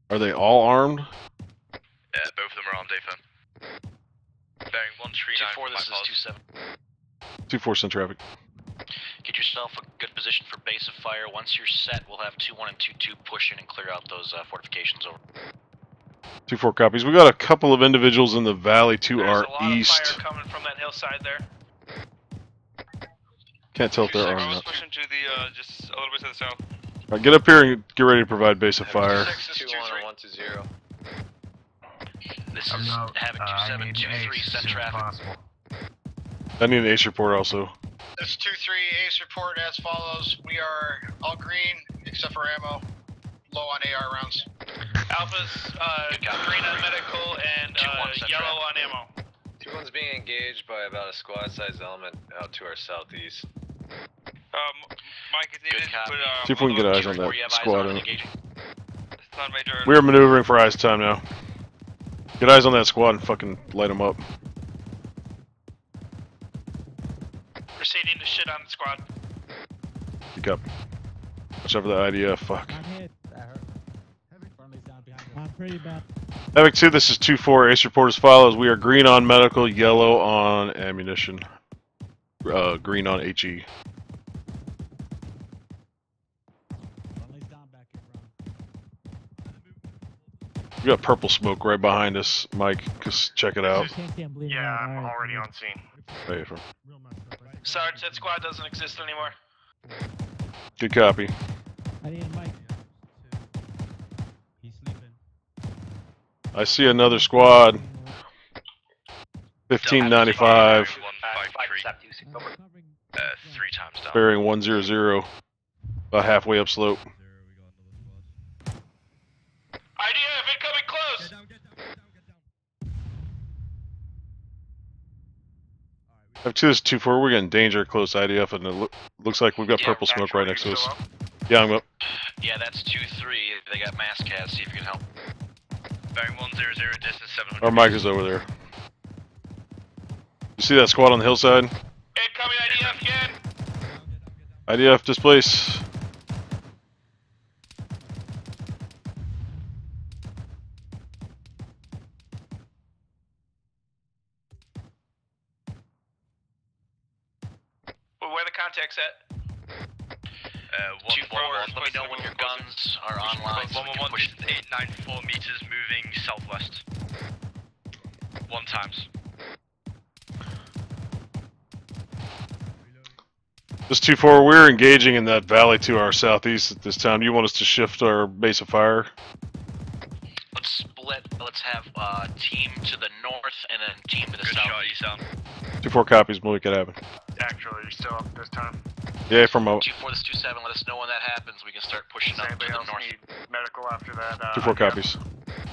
[SPEAKER 4] Are they all armed?
[SPEAKER 18] Yeah, both of them are armed, AFM. Bearing 139
[SPEAKER 6] 2-4. This is 2-7.
[SPEAKER 4] Two four send traffic.
[SPEAKER 6] Get yourself a good position for base of fire. Once you're set, we'll have 2-1 and 2-2 push in and clear out those uh, fortifications over.
[SPEAKER 4] Two four copies. We got a couple of individuals in the valley to
[SPEAKER 19] There's
[SPEAKER 4] our
[SPEAKER 19] a lot
[SPEAKER 4] east.
[SPEAKER 19] of fire coming from that hillside there.
[SPEAKER 4] Can't tell if they're armed or
[SPEAKER 19] Bravo's
[SPEAKER 4] not.
[SPEAKER 19] pushing to the, uh, just a little bit to the south.
[SPEAKER 4] All right, get up here and get ready to provide base of fire.
[SPEAKER 12] Six, this is
[SPEAKER 18] 2 1
[SPEAKER 12] 2-3.
[SPEAKER 18] 1 to 0.
[SPEAKER 7] I'm
[SPEAKER 6] is
[SPEAKER 7] out.
[SPEAKER 6] Havoc
[SPEAKER 7] Uh, I
[SPEAKER 6] 27,
[SPEAKER 7] need
[SPEAKER 6] 2-3,
[SPEAKER 7] ace as
[SPEAKER 6] send traffic.
[SPEAKER 7] possible.
[SPEAKER 4] I need an ace report also.
[SPEAKER 12] This 2-3. Ace report as follows. We are all green except for ammo. Low on AR rounds.
[SPEAKER 19] Alpha's, uh,
[SPEAKER 6] Good
[SPEAKER 19] green on medical and, uh, yellow on ammo.
[SPEAKER 18] 2 1's being engaged by about a squad sized element out to our southeast.
[SPEAKER 19] Um, Mike is needed,
[SPEAKER 6] copy.
[SPEAKER 19] but, uh,
[SPEAKER 4] See if we can get eyes on that
[SPEAKER 6] you have eyes
[SPEAKER 4] squad.
[SPEAKER 6] on
[SPEAKER 4] in.
[SPEAKER 6] engaging.
[SPEAKER 19] It's not major.
[SPEAKER 4] We are maneuvering for eyes time now. Get eyes on that squad and fucking light them up.
[SPEAKER 5] Proceeding to shit on the squad.
[SPEAKER 4] Pick up. Watch out for the IDF. Fuck.
[SPEAKER 16] I'm hit. I'm pretty bad.
[SPEAKER 4] Havoc 2, this is 2-4. Ace report as follows. We are green on medical, yellow on ammunition, uh, green on HE. We got purple smoke right behind us, Mike. Just check it out.
[SPEAKER 22] Yeah, I'm already on scene.
[SPEAKER 4] Wait for-
[SPEAKER 5] Sarge, that squad doesn't exist anymore.
[SPEAKER 4] Good copy.
[SPEAKER 16] I need a mic.
[SPEAKER 4] I see another squad. 1595,
[SPEAKER 18] Uh, three times down.
[SPEAKER 4] bearing 100. About halfway up slope.
[SPEAKER 5] IDF incoming close.
[SPEAKER 4] Have two is two four. We're getting danger close IDF, and it loo- looks like we've got purple smoke right next to us. Yeah, I'm up.
[SPEAKER 6] Yeah, that's 2-3. They got mass cats. See if you can help.
[SPEAKER 18] Bearing 100, distance 700.
[SPEAKER 4] Our mic is over there. You see that squad on the hillside?
[SPEAKER 5] Incoming IDF again.
[SPEAKER 4] IDF displace.
[SPEAKER 5] The contacts?
[SPEAKER 18] Uh, one,
[SPEAKER 6] Two four. Let me know when your guns are online.
[SPEAKER 18] One one one
[SPEAKER 6] push.
[SPEAKER 18] eight nine four meters moving southwest. One times.
[SPEAKER 4] Just two four. We're engaging in that valley to our southeast at this time. You want us to shift our base of fire?
[SPEAKER 6] Let's split. Let's have uh, team to the north and then team to the
[SPEAKER 18] Good
[SPEAKER 6] south.
[SPEAKER 18] shot, you sound.
[SPEAKER 4] Two four copies. Malik it happen.
[SPEAKER 22] Actually, you're still up this time.
[SPEAKER 4] Yeah, from a
[SPEAKER 6] Two four. This two seven. Let us know when that happens. We can start pushing up to
[SPEAKER 22] Anybody
[SPEAKER 6] the
[SPEAKER 22] else
[SPEAKER 6] north.
[SPEAKER 22] need medical after that? Uh,
[SPEAKER 4] two four
[SPEAKER 22] IDF?
[SPEAKER 4] copies.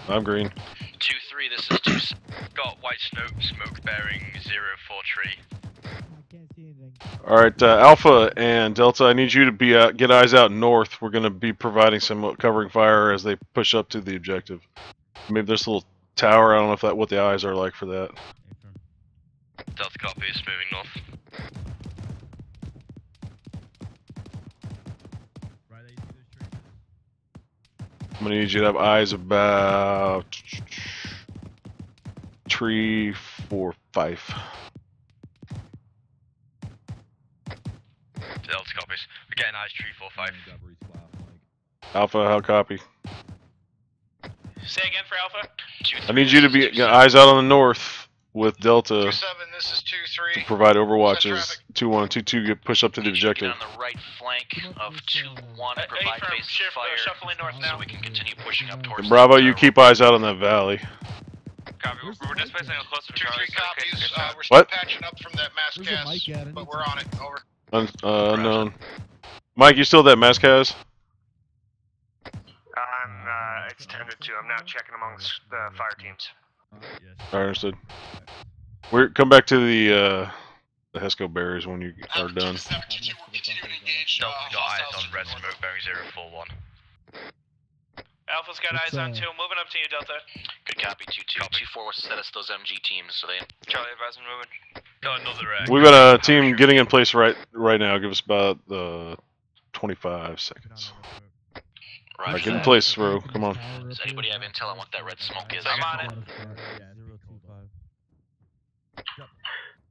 [SPEAKER 4] I'm green.
[SPEAKER 6] Two three. This is two. s-
[SPEAKER 18] Got white smoke, smoke bearing zero four tree.
[SPEAKER 16] I can't see anything.
[SPEAKER 4] All right, uh, Alpha and Delta. I need you to be uh, get eyes out north. We're going to be providing some covering fire as they push up to the objective. Maybe this little tower. I don't know if that what the eyes are like for that.
[SPEAKER 18] Delta copies, moving north.
[SPEAKER 4] I'm gonna need you to have eyes about three, four, five.
[SPEAKER 18] Delta copies. We're getting eyes tree four five.
[SPEAKER 4] Alpha, how copy?
[SPEAKER 5] Say again for Alpha.
[SPEAKER 4] I need you to be get eyes out on the north with Delta
[SPEAKER 12] Two seven, this is two three.
[SPEAKER 4] to provide overwatches. Two one, two two, get push up to the objective.
[SPEAKER 6] on the right flank of two one. Provide base of
[SPEAKER 5] shift, uh,
[SPEAKER 6] fire.
[SPEAKER 5] shuffling north
[SPEAKER 6] so we can continue pushing up towards.
[SPEAKER 4] And Bravo, you keep eyes out on that valley.
[SPEAKER 5] Copy. We're, we're displacing close to
[SPEAKER 12] Two
[SPEAKER 5] Charlie.
[SPEAKER 12] three copies. Uh, we're still
[SPEAKER 4] What?
[SPEAKER 12] patching up from that mass
[SPEAKER 8] Where's the
[SPEAKER 12] cast, but we're on it. Over.
[SPEAKER 4] Un- uh, unknown. Mike, you still at that Mascaz?
[SPEAKER 22] I'm, uh, it's tended to. I'm now checking amongst the fire teams.
[SPEAKER 4] I understood. We're come back to the uh, the Hesco barriers when you are done.
[SPEAKER 18] Delta got eyes on red smoke bearing zero four one.
[SPEAKER 5] Alpha's got eyes on
[SPEAKER 16] uh,
[SPEAKER 5] two. Moving up to you, Delta.
[SPEAKER 6] Good copy. Two two two four. will set us those MG teams so they.
[SPEAKER 5] Charlie advising moving.
[SPEAKER 18] Got another uh,
[SPEAKER 4] We've got a team getting in place right right now. Give us about uh, 25 seconds. All right, get in place, bro. Come on.
[SPEAKER 6] Does anybody have intel on what that red smoke is?
[SPEAKER 5] I'm on it.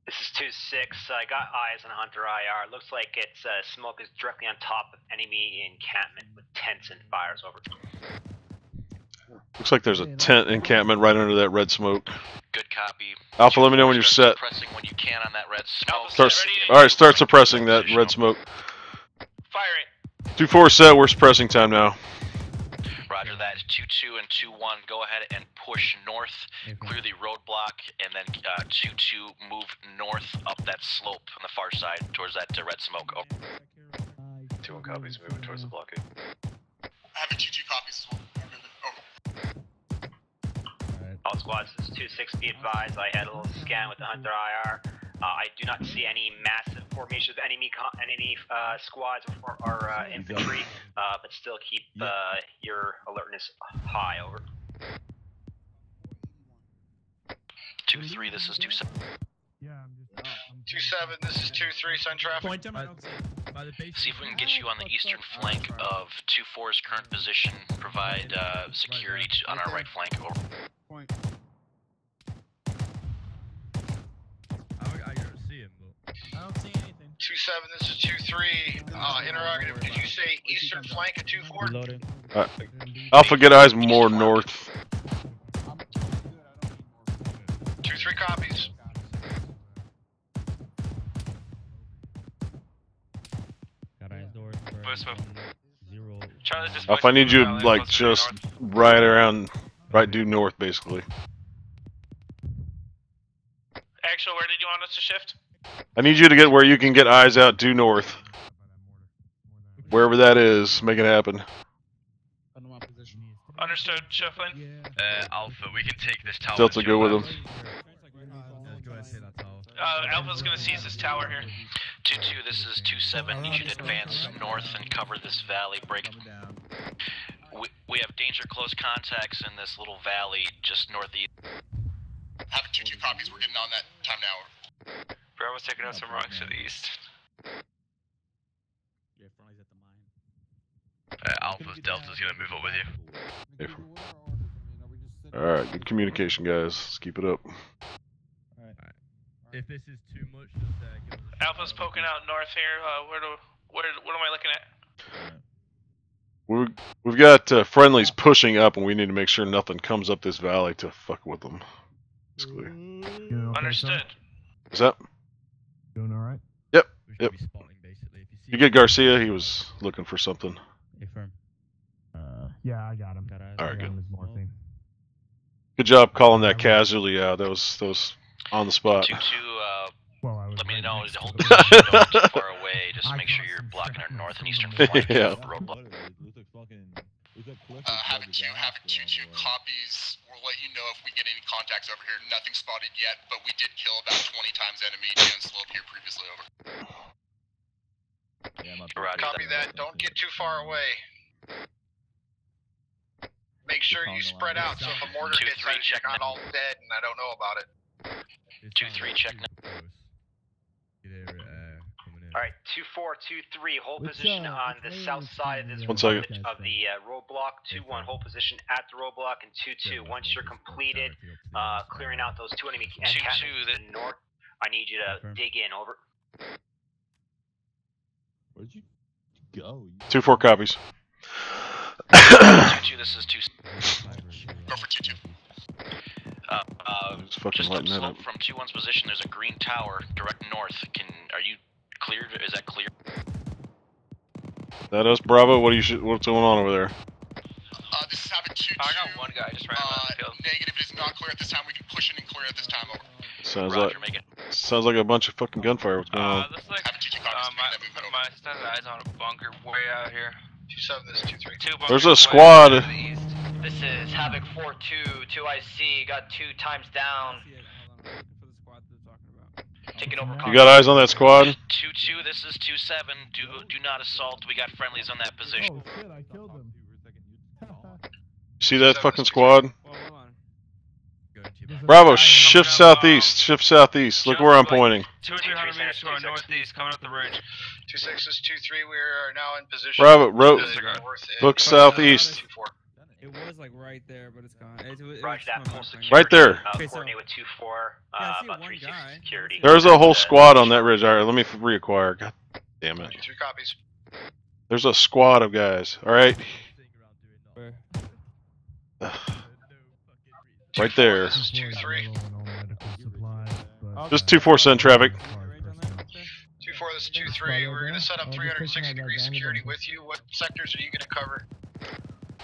[SPEAKER 7] This is 2-6. I got eyes on Hunter IR. Looks like it's uh, smoke is directly on top of enemy encampment with tents and fires over.
[SPEAKER 4] Looks like there's a tent encampment right under that red smoke.
[SPEAKER 6] Good copy.
[SPEAKER 4] Alpha, let me know when you're set.
[SPEAKER 6] Pressing when you can on that red smoke.
[SPEAKER 4] Start. All right, start suppressing that red smoke.
[SPEAKER 5] Firing.
[SPEAKER 4] Two four set. We're suppressing time now.
[SPEAKER 6] Roger that. Two two and two one. Go ahead and push north. Clear the roadblock, and then uh, two two move north up that slope on the far side towards that uh, red smoke. Oh.
[SPEAKER 18] Two one copies moving towards the blockade.
[SPEAKER 12] Having two two copies as well. We're. Over.
[SPEAKER 7] All squads, this is 2-6. Be advised, I had a little scan with the Hunter IR. Uh, I do not see any massive formations of enemy co- enemy uh, squads or, or uh, infantry, uh, but still keep uh, your alertness high. Over.
[SPEAKER 6] two three. This is two seven.
[SPEAKER 12] Yeah, Two seven. This is two three. Send traffic.
[SPEAKER 20] Point him. I don't see.
[SPEAKER 6] See if we can get you on the eastern flank of two four's current position. Provide uh, security to, on our right flank. Over.
[SPEAKER 2] Point.
[SPEAKER 14] I, I don't see him, but.
[SPEAKER 20] I don't see anything.
[SPEAKER 12] Two seven. This is two three. Uh, interrogative. Did you say eastern flank of two four?
[SPEAKER 1] Reloading.
[SPEAKER 4] Uh, Alpha, get eyes more north.
[SPEAKER 12] Two three copies.
[SPEAKER 3] Got eyes north.
[SPEAKER 5] West,
[SPEAKER 3] for
[SPEAKER 5] west.
[SPEAKER 3] Zero.
[SPEAKER 5] Charlie's just.
[SPEAKER 4] Alpha, I need you like just right around, right due north, basically.
[SPEAKER 5] Actual, where did you want us to shift?
[SPEAKER 4] I need you to get where you can get eyes out due north. Wherever that is, make it happen.
[SPEAKER 5] Understood. Shuffling.
[SPEAKER 14] Uh, Alpha, we can take this tower.
[SPEAKER 4] Delta, go with him.
[SPEAKER 14] Let's go ahead and take that tower.
[SPEAKER 5] Uh, Alpha's gonna seize this tower here.
[SPEAKER 6] Two two. This is two seven. You should advance north and cover this valley. Break. We, we have danger close contacts in this little valley just northeast.
[SPEAKER 10] Havoc two two copies. We're getting on that time now.
[SPEAKER 5] Bravo's taking out some rocks to the east. Yeah, Friendly's at the mine.
[SPEAKER 14] Uh, Alpha's Delta's gonna move up with you.
[SPEAKER 4] Alright, good communication, guys. Let's keep it up.
[SPEAKER 14] If this is too much, just uh, give us a
[SPEAKER 5] Alpha's poking out north here. Uh, where do where what am I looking at?
[SPEAKER 4] We've, we've got uh, friendlies pushing up, and we need to make sure nothing comes up this valley to fuck with them. Basically.
[SPEAKER 5] Understood.
[SPEAKER 4] Is that?
[SPEAKER 9] Doing all right?
[SPEAKER 4] Yep. Yep. You get Garcia. He was looking for something.
[SPEAKER 3] Affirm.
[SPEAKER 9] Uh, yeah, I got him.
[SPEAKER 3] Got eyes.
[SPEAKER 4] All right, good.
[SPEAKER 9] him morphine.
[SPEAKER 4] Good job calling that casually out. That was that was on the spot.
[SPEAKER 6] Two two. Uh,
[SPEAKER 9] Well, I was
[SPEAKER 6] let me know
[SPEAKER 9] next
[SPEAKER 6] to
[SPEAKER 9] to
[SPEAKER 6] hold
[SPEAKER 9] it.
[SPEAKER 6] position. Don't too far away. Just
[SPEAKER 9] I
[SPEAKER 6] make sure you're blocking our north and eastern flank
[SPEAKER 4] Yeah.
[SPEAKER 6] Of the roadblock.
[SPEAKER 10] Uh, Havoc two, Havoc two two copies. We'll let you know if we get any contacts over here. Nothing spotted yet, but we did kill about 20 times enemy down slope here previously. Over.
[SPEAKER 6] Yeah, Roger,
[SPEAKER 12] Copy that. Don't get too far away. Make sure you spread out so if a mortar
[SPEAKER 6] Two,
[SPEAKER 12] hits
[SPEAKER 6] three,
[SPEAKER 12] us,
[SPEAKER 6] check
[SPEAKER 12] you're not all dead and I don't know about it.
[SPEAKER 6] Two three. Check now.
[SPEAKER 14] Get here, coming in.
[SPEAKER 7] All right, two four two three. Hold
[SPEAKER 8] Which,
[SPEAKER 7] position
[SPEAKER 8] uh,
[SPEAKER 7] on the
[SPEAKER 8] which
[SPEAKER 7] south side of this
[SPEAKER 4] One second.
[SPEAKER 7] of the uh, roadblock. Two one. Hold position at the roadblock, and two two. Once you're completed uh, clearing out those two enemy
[SPEAKER 5] Two,
[SPEAKER 7] encampments
[SPEAKER 5] two,
[SPEAKER 7] to the north, I need you to
[SPEAKER 3] Confirm.
[SPEAKER 7] dig in. Over.
[SPEAKER 11] Where'd you go?
[SPEAKER 4] Two four copies.
[SPEAKER 6] Two two. This is two.
[SPEAKER 10] Go for two two.
[SPEAKER 6] Uh, uh,
[SPEAKER 4] Just fucking
[SPEAKER 6] just
[SPEAKER 4] lighting that up.
[SPEAKER 6] from two one's position. There's a green tower direct north. Can are you cleared? Is that clear?
[SPEAKER 4] That us, Bravo. What do you sh- What's going on over there?
[SPEAKER 10] Uh, this is Havoc two two.
[SPEAKER 5] I got one guy just ran
[SPEAKER 10] Uh,
[SPEAKER 5] around the field.
[SPEAKER 10] negative. It is not clear at this time. We can push it and clear at this time. Over.
[SPEAKER 4] Sounds
[SPEAKER 6] Roger.
[SPEAKER 4] like
[SPEAKER 6] Make it.
[SPEAKER 4] sounds like a bunch of fucking gunfire. What's going
[SPEAKER 5] Uh,
[SPEAKER 4] on?
[SPEAKER 5] looks like
[SPEAKER 10] Havoc two two
[SPEAKER 5] uh, my
[SPEAKER 10] Make that movement over.
[SPEAKER 5] my standard eyes on a bunker way out here.
[SPEAKER 12] Two seven. This two three.
[SPEAKER 5] Two
[SPEAKER 4] There's a squad.
[SPEAKER 5] the.
[SPEAKER 7] This is Havoc four two two IC. Got two times down.
[SPEAKER 1] See it. Hold on, I'm looking for the squad they're talking about.
[SPEAKER 7] Taking over.
[SPEAKER 4] You got eyes on that squad?
[SPEAKER 6] Two two. This is two seven. Do do not assault. We got friendlies on that position.
[SPEAKER 8] Oh shit, I killed him.
[SPEAKER 4] You see that fucking squad?
[SPEAKER 1] Well, hold on.
[SPEAKER 14] Go into your back.
[SPEAKER 4] Bravo, shift southeast. Shift southeast. Look where I'm pointing.
[SPEAKER 5] Two or three hundred meters to our northeast, coming up the ridge.
[SPEAKER 12] Two six is two three. We are now in position.
[SPEAKER 4] Bravo, ro-
[SPEAKER 12] to the north and-
[SPEAKER 4] look oh, southeast.
[SPEAKER 12] Two, four.
[SPEAKER 1] It was like right there, but it's gone. It, it, it
[SPEAKER 7] Roger that.
[SPEAKER 1] coming
[SPEAKER 7] Full
[SPEAKER 1] back,
[SPEAKER 7] security.
[SPEAKER 4] Right there.
[SPEAKER 7] Uh,
[SPEAKER 1] Okay, so-
[SPEAKER 7] coordinate with two four. Uh,
[SPEAKER 1] see
[SPEAKER 7] about
[SPEAKER 1] one
[SPEAKER 7] three six
[SPEAKER 1] guy.
[SPEAKER 7] security.
[SPEAKER 4] There's a whole squad on that ridge. All right, let me reacquire. God damn it.
[SPEAKER 12] Two three copies.
[SPEAKER 4] There's a squad of guys. All right. Right there.
[SPEAKER 12] This is two three.
[SPEAKER 4] Just two four send traffic.
[SPEAKER 12] Two four. This is two three. We're gonna set up 360 degree security with you. What sectors are you gonna cover?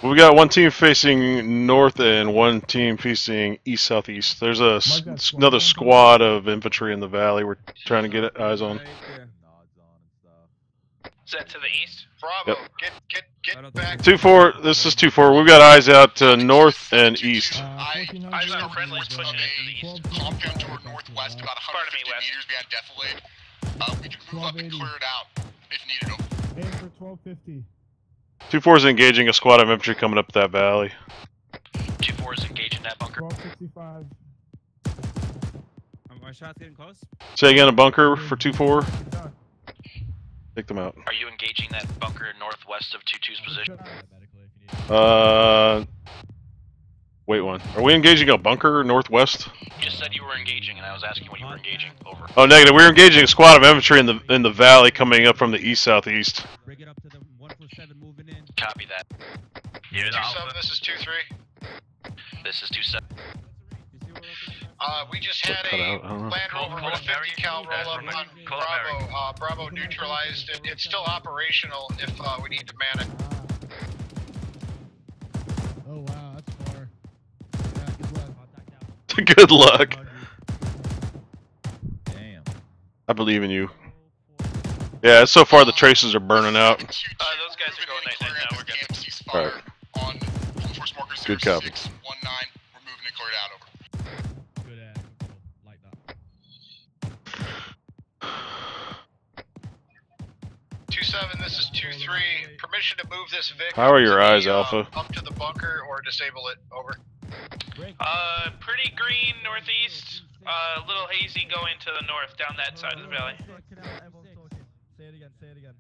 [SPEAKER 4] We got one team facing north and one team facing east southeast. There's a s-
[SPEAKER 8] Mark that
[SPEAKER 4] s-
[SPEAKER 8] squad
[SPEAKER 4] another squad of infantry in the valley. We're trying to get eyes on.
[SPEAKER 1] Right there.
[SPEAKER 5] Is that to the east?
[SPEAKER 12] Bravo.
[SPEAKER 4] Yep.
[SPEAKER 12] Get get get back.
[SPEAKER 4] Two four. This is two four. We've got eyes out to north and east.
[SPEAKER 8] Uh,
[SPEAKER 10] I-
[SPEAKER 8] 1400
[SPEAKER 12] I got
[SPEAKER 8] is,
[SPEAKER 12] friendlies
[SPEAKER 8] uh,
[SPEAKER 12] pushing into the east.
[SPEAKER 8] 12
[SPEAKER 10] Compound to our northwest, about
[SPEAKER 5] Pardon me,
[SPEAKER 10] 150 meters behind defilade. Uh, we can move up and clear it out if needed.
[SPEAKER 8] Aim for 1250.
[SPEAKER 4] Two four is engaging a squad of infantry coming up that valley.
[SPEAKER 6] Two four is engaging that bunker.
[SPEAKER 8] 1265.
[SPEAKER 1] Are my shots getting close?
[SPEAKER 4] Say again, a bunker for two four. Take them out.
[SPEAKER 6] Are you engaging that bunker northwest of 2-2's position?
[SPEAKER 4] Uh, wait one. Are we engaging a bunker northwest?
[SPEAKER 6] You just said you were engaging, and I was asking when you were engaging. Over.
[SPEAKER 4] Oh, negative. We're engaging a squad of infantry in the in the valley coming up from the east southeast.
[SPEAKER 6] Copy that.
[SPEAKER 12] Two seven. This is two three.
[SPEAKER 6] This is 2-7.
[SPEAKER 12] Uh, we just had a
[SPEAKER 4] out, I don't know.
[SPEAKER 12] Land Rover with a 50 cal roll up on Bravo. Uh, Bravo neutralized, and it's still operational if uh, we need to man it.
[SPEAKER 9] Oh wow, that's far. Yeah, good luck.
[SPEAKER 4] Good luck.
[SPEAKER 14] Damn.
[SPEAKER 4] I believe in you. Yeah, so far the traces are burning out.
[SPEAKER 5] Uh, those guys are going night night now. We're good.
[SPEAKER 4] All right.
[SPEAKER 10] On Home Force Marker
[SPEAKER 4] Good copy.
[SPEAKER 10] 0619. We're moving and cleared out over.
[SPEAKER 9] Good ad. Like that.
[SPEAKER 12] Two seven. This is two three. Permission to move this Vic.
[SPEAKER 4] How are your
[SPEAKER 12] to the,
[SPEAKER 4] eyes,
[SPEAKER 12] uh,
[SPEAKER 4] Alpha?
[SPEAKER 12] Up to the bunker or disable it. Over.
[SPEAKER 5] Uh, pretty green northeast. Uh, a little hazy going to the north down that side of the valley.
[SPEAKER 3] Say it again, say it again.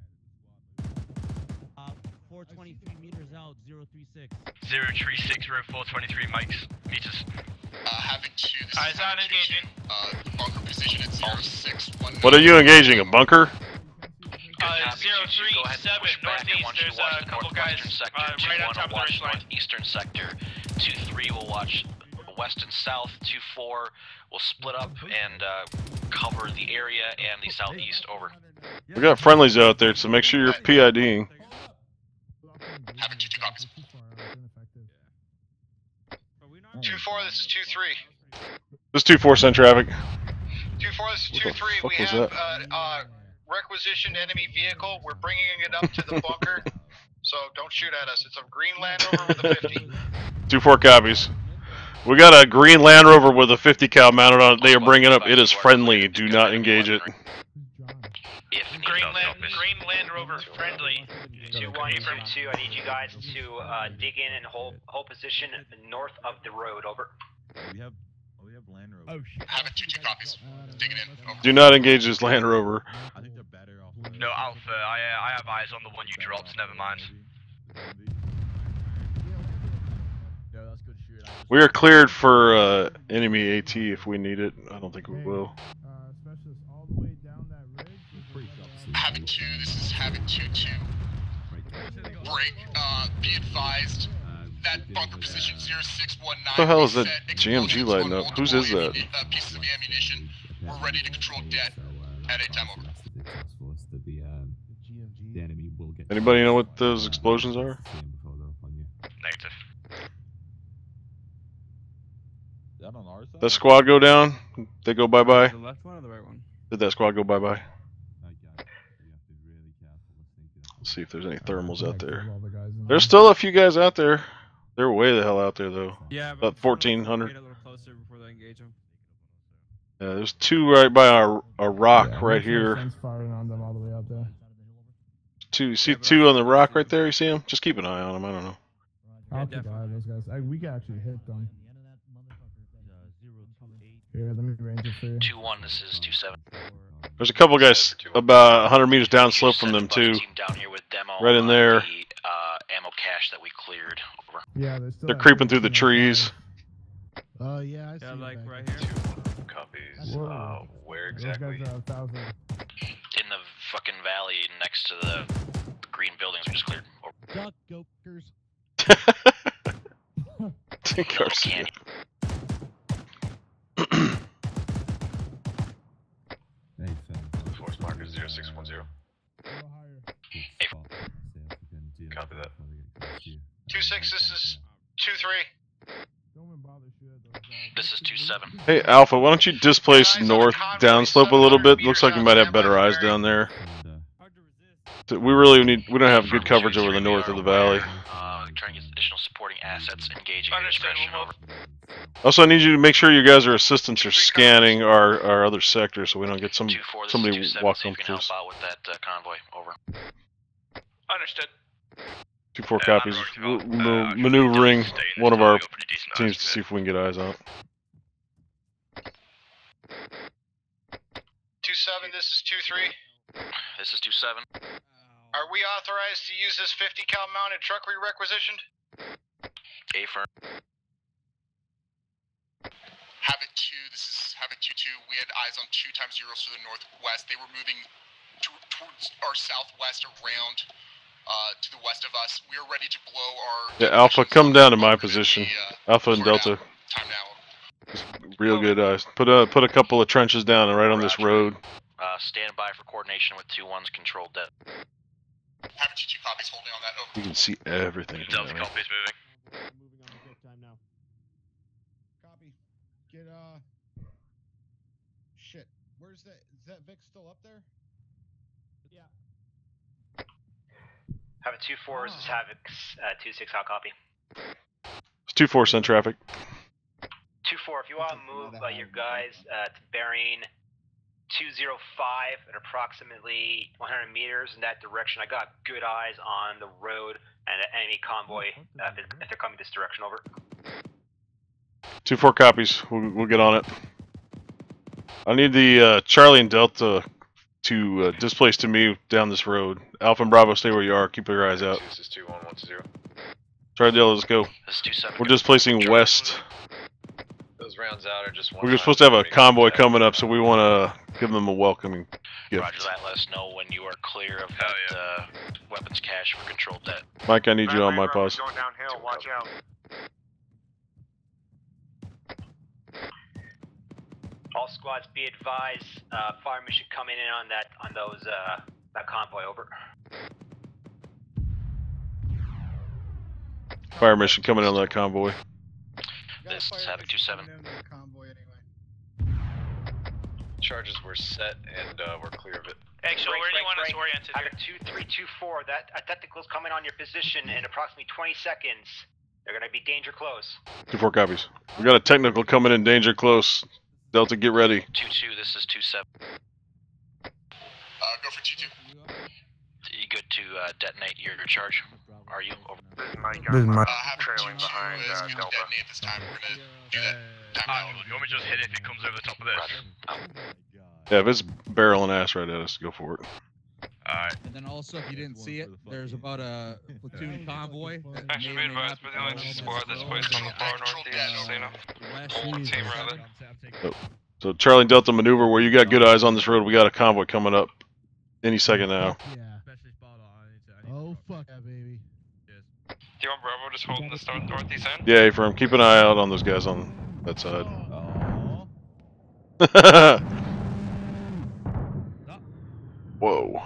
[SPEAKER 3] Uh, 423 meters out, 036.
[SPEAKER 14] 036 row 423 mics meters.
[SPEAKER 10] Uh, Havoc two. This
[SPEAKER 5] Eyes
[SPEAKER 10] is
[SPEAKER 5] on engaging.
[SPEAKER 10] Uh, bunker position at 0619.
[SPEAKER 4] What are you engaging? A bunker?
[SPEAKER 5] Uh,
[SPEAKER 6] Copy, 2-2. Go ahead and
[SPEAKER 5] 037
[SPEAKER 6] push back. I
[SPEAKER 5] northeast. There's a couple guys
[SPEAKER 6] sector.
[SPEAKER 5] uh, right
[SPEAKER 6] 2-1
[SPEAKER 5] on top
[SPEAKER 6] will
[SPEAKER 5] of the
[SPEAKER 6] watch
[SPEAKER 5] ridge line.
[SPEAKER 6] northeastern sector. 2-3 will watch west and south. 2-4 will split up and uh, cover the area and the southeast. Over.
[SPEAKER 4] We got friendlies out there, so make sure you're PIDing.
[SPEAKER 10] Havoc two,
[SPEAKER 12] two four. This is two three.
[SPEAKER 4] This two four send traffic.
[SPEAKER 12] Two four. This is
[SPEAKER 4] What
[SPEAKER 12] two three. We have uh, uh, requisitioned enemy vehicle. We're bringing it up to the bunker. So don't shoot at us. It's a green Land Rover with a 50.
[SPEAKER 4] Two four copies. We got a green Land Rover with a 50 cal mounted on it. They are bringing up. It is friendly. Do not engage it.
[SPEAKER 5] Green Land, Green Land Rover friendly.
[SPEAKER 7] Two one two two. I need you guys to uh, dig in and hold hold position north of the road. Over.
[SPEAKER 14] We have, oh, we have Land Rover.
[SPEAKER 9] Oh shit.
[SPEAKER 10] Havoc two, two copies. Digging in. Over.
[SPEAKER 4] Do not engage this Land Rover.
[SPEAKER 14] I think they're better off. No, Alpha, I, uh, I have eyes on the one you dropped, never mind.
[SPEAKER 4] We are cleared for uh, enemy AT if we need it. I don't think we will.
[SPEAKER 9] Uh, specialist all the way down that ridge. is where, uh,
[SPEAKER 10] Havoc two. This is Havoc two two. Break. Uh, be advised. That bunker position 0619.
[SPEAKER 4] What the hell is that GMG lighting up? Whose is that?
[SPEAKER 10] Uh, pieces of ammunition. We're ready to control debt at any time over.
[SPEAKER 11] The task force that the, um, the enemy will get.
[SPEAKER 4] Anybody know what those explosions are?
[SPEAKER 11] See 'em before they're up on you.
[SPEAKER 14] Negative.
[SPEAKER 3] Is that on our side?
[SPEAKER 4] That squad go down? They go bye bye.
[SPEAKER 1] The left one or the right one?
[SPEAKER 4] Did that squad go bye bye?
[SPEAKER 11] Okay. You have to be really careful listening to them.
[SPEAKER 4] Let's see if there's any thermals out there.
[SPEAKER 9] all the guys in
[SPEAKER 4] There's still a few guys out there. They're way the hell out there though.
[SPEAKER 1] Yeah,
[SPEAKER 4] About
[SPEAKER 1] but Get
[SPEAKER 4] 1400.
[SPEAKER 1] a little closer before they engage them.
[SPEAKER 4] Yeah, there's two right by our a rock
[SPEAKER 9] Yeah,
[SPEAKER 4] right here.
[SPEAKER 9] sense firing on them all the way out there.
[SPEAKER 4] Two, you see two on the rock right there. You see them? Just keep an eye on them. I don't know.
[SPEAKER 9] I'll keep an eye on those guys. I, we can actually hit them. Here, let me range it for you.
[SPEAKER 6] 2-1. This is 2-7.
[SPEAKER 4] There's a couple guys about 100 meters downslope from them too.
[SPEAKER 6] Down here with demo
[SPEAKER 4] Right in there.
[SPEAKER 6] The, uh, ammo cache that we cleared. Over.
[SPEAKER 9] Yeah, they're still.
[SPEAKER 4] They're creeping through the trees.
[SPEAKER 9] Oh yeah, I see.
[SPEAKER 1] Yeah, like
[SPEAKER 9] back
[SPEAKER 1] right here.
[SPEAKER 10] Two
[SPEAKER 9] Copies.
[SPEAKER 10] Uh, where
[SPEAKER 9] Those
[SPEAKER 10] exactly?
[SPEAKER 9] guys are a thousand.
[SPEAKER 6] In the fucking valley next to the green buildings we just cleared. Over.
[SPEAKER 13] Duck gokers.
[SPEAKER 4] 610.
[SPEAKER 11] Hey,
[SPEAKER 10] copy that.
[SPEAKER 12] 26, this is
[SPEAKER 9] 23.
[SPEAKER 6] This is 27.
[SPEAKER 4] Hey, Alpha, why don't you displace north downslope a little bit? Looks like
[SPEAKER 12] we
[SPEAKER 4] might have better eyes down there. We really need, we don't have good coverage over the north of the valley.
[SPEAKER 6] Uh, trying to get additional supporting assets engaging
[SPEAKER 5] in
[SPEAKER 6] over.
[SPEAKER 4] Also, I need you to make sure you guys are assistants are scanning our, our other sector so we don't get some
[SPEAKER 6] 2-4. This
[SPEAKER 4] somebody
[SPEAKER 6] is 2-7.
[SPEAKER 4] walk
[SPEAKER 6] See if
[SPEAKER 4] up
[SPEAKER 6] you
[SPEAKER 4] to
[SPEAKER 6] can
[SPEAKER 4] us.
[SPEAKER 6] help out with that uh, convoy. Over.
[SPEAKER 5] Understood.
[SPEAKER 4] Two four
[SPEAKER 14] Yeah,
[SPEAKER 4] copies.
[SPEAKER 14] I'm
[SPEAKER 4] We're
[SPEAKER 14] already
[SPEAKER 4] ma-
[SPEAKER 14] developed. Uh,
[SPEAKER 4] maneuvering one of our
[SPEAKER 14] time, we got pretty decent
[SPEAKER 4] teams to see if we can get eyes out.
[SPEAKER 12] 2-7, this is 2-3.
[SPEAKER 6] This is 2-7.
[SPEAKER 12] Are we authorized to use this 50 cal mounted truck we requisitioned?
[SPEAKER 6] A firm.
[SPEAKER 10] Havoc 2, this is Havoc 2 2. We had eyes on 2 times zeros to the northwest. They were moving to, towards our southwest around uh, to the west of us. We are ready to blow our.
[SPEAKER 4] Yeah, Alpha, come down to my position. Alpha and Delta. Real good eyes. Put a put a couple of trenches down and right on this road.
[SPEAKER 6] Uh, stand by for coordination with 2-1's control dead.
[SPEAKER 10] Havoc 2 2 copies holding on that. Over.
[SPEAKER 4] You can see everything.
[SPEAKER 18] Delta copies moving.
[SPEAKER 2] Copy. Get uh. Shit. Where's that? Is that Vic still up there?
[SPEAKER 13] Yeah.
[SPEAKER 7] Havoc 2-4, this is Havoc uh, 2-6, how copy?
[SPEAKER 4] It's two four send traffic.
[SPEAKER 7] 2-4, if you want to move uh, your guys uh, to bearing 205 at approximately 100 meters in that direction, I got good eyes on the road and an enemy convoy uh, if if they're coming this direction, over.
[SPEAKER 4] Two four copies. We'll we'll get on it. I need the uh, Charlie and Delta to uh, displace to me down this road. Alpha and Bravo, stay where you are. Keep your eyes out.
[SPEAKER 15] This is 2 1 1 0.
[SPEAKER 4] Charlie Delta, let's go.
[SPEAKER 6] This is 2-7.
[SPEAKER 4] We're displacing west.
[SPEAKER 15] Those rounds out are just one.
[SPEAKER 4] We're supposed to have a convoy coming up, so we want to give them a welcoming gift.
[SPEAKER 6] Roger that. Let us know when you are clear of that uh, weapons cache for control debt.
[SPEAKER 4] Mike, I need you on my pause.
[SPEAKER 12] Going downhill, watch out.
[SPEAKER 7] All squads be advised, uh, fire mission coming in on that on those uh, that convoy, over.
[SPEAKER 4] Fire mission coming in on that convoy.
[SPEAKER 6] This is Havoc 2-7.
[SPEAKER 15] Charges were set and uh, we're clear of it.
[SPEAKER 7] Actually, where do you want us oriented? Havoc 2324, that a technical's coming on your position in approximately 20 seconds. They're gonna be danger close.
[SPEAKER 4] Two four copies. We got a technical coming in danger close. Delta, get ready.
[SPEAKER 6] 2-2, this is 2-7.
[SPEAKER 10] Uh, go for 2 2.
[SPEAKER 6] You good to uh, detonate your charge? Are you? Over.
[SPEAKER 12] This is Mike.
[SPEAKER 14] This is
[SPEAKER 12] I'm
[SPEAKER 14] Mike.
[SPEAKER 12] uh, trailing behind uh, Delta.
[SPEAKER 10] Detonate this time. We're gonna do that.
[SPEAKER 18] Uh, you want me to just hit it if it comes over the top of this?
[SPEAKER 4] Yeah, if it's barreling ass right at us, go for it.
[SPEAKER 18] Alright.
[SPEAKER 8] And then also, if you didn't see it, there's about a platoon convoy. that
[SPEAKER 19] I should
[SPEAKER 8] may
[SPEAKER 19] be
[SPEAKER 8] or may
[SPEAKER 19] advised,
[SPEAKER 8] not
[SPEAKER 19] the only squad that's placed on the far northeast, so you know.
[SPEAKER 8] West
[SPEAKER 19] Whole team, rather.
[SPEAKER 4] So, so Charlie Delta maneuver where you got good eyes on this road. We got a convoy coming up any second now.
[SPEAKER 14] Oh fuck yeah, baby.
[SPEAKER 19] Do you want Bravo just holding the north northeast end?
[SPEAKER 4] Yeah, firm. Keep an eye out on those guys on that oh. side. Whoa.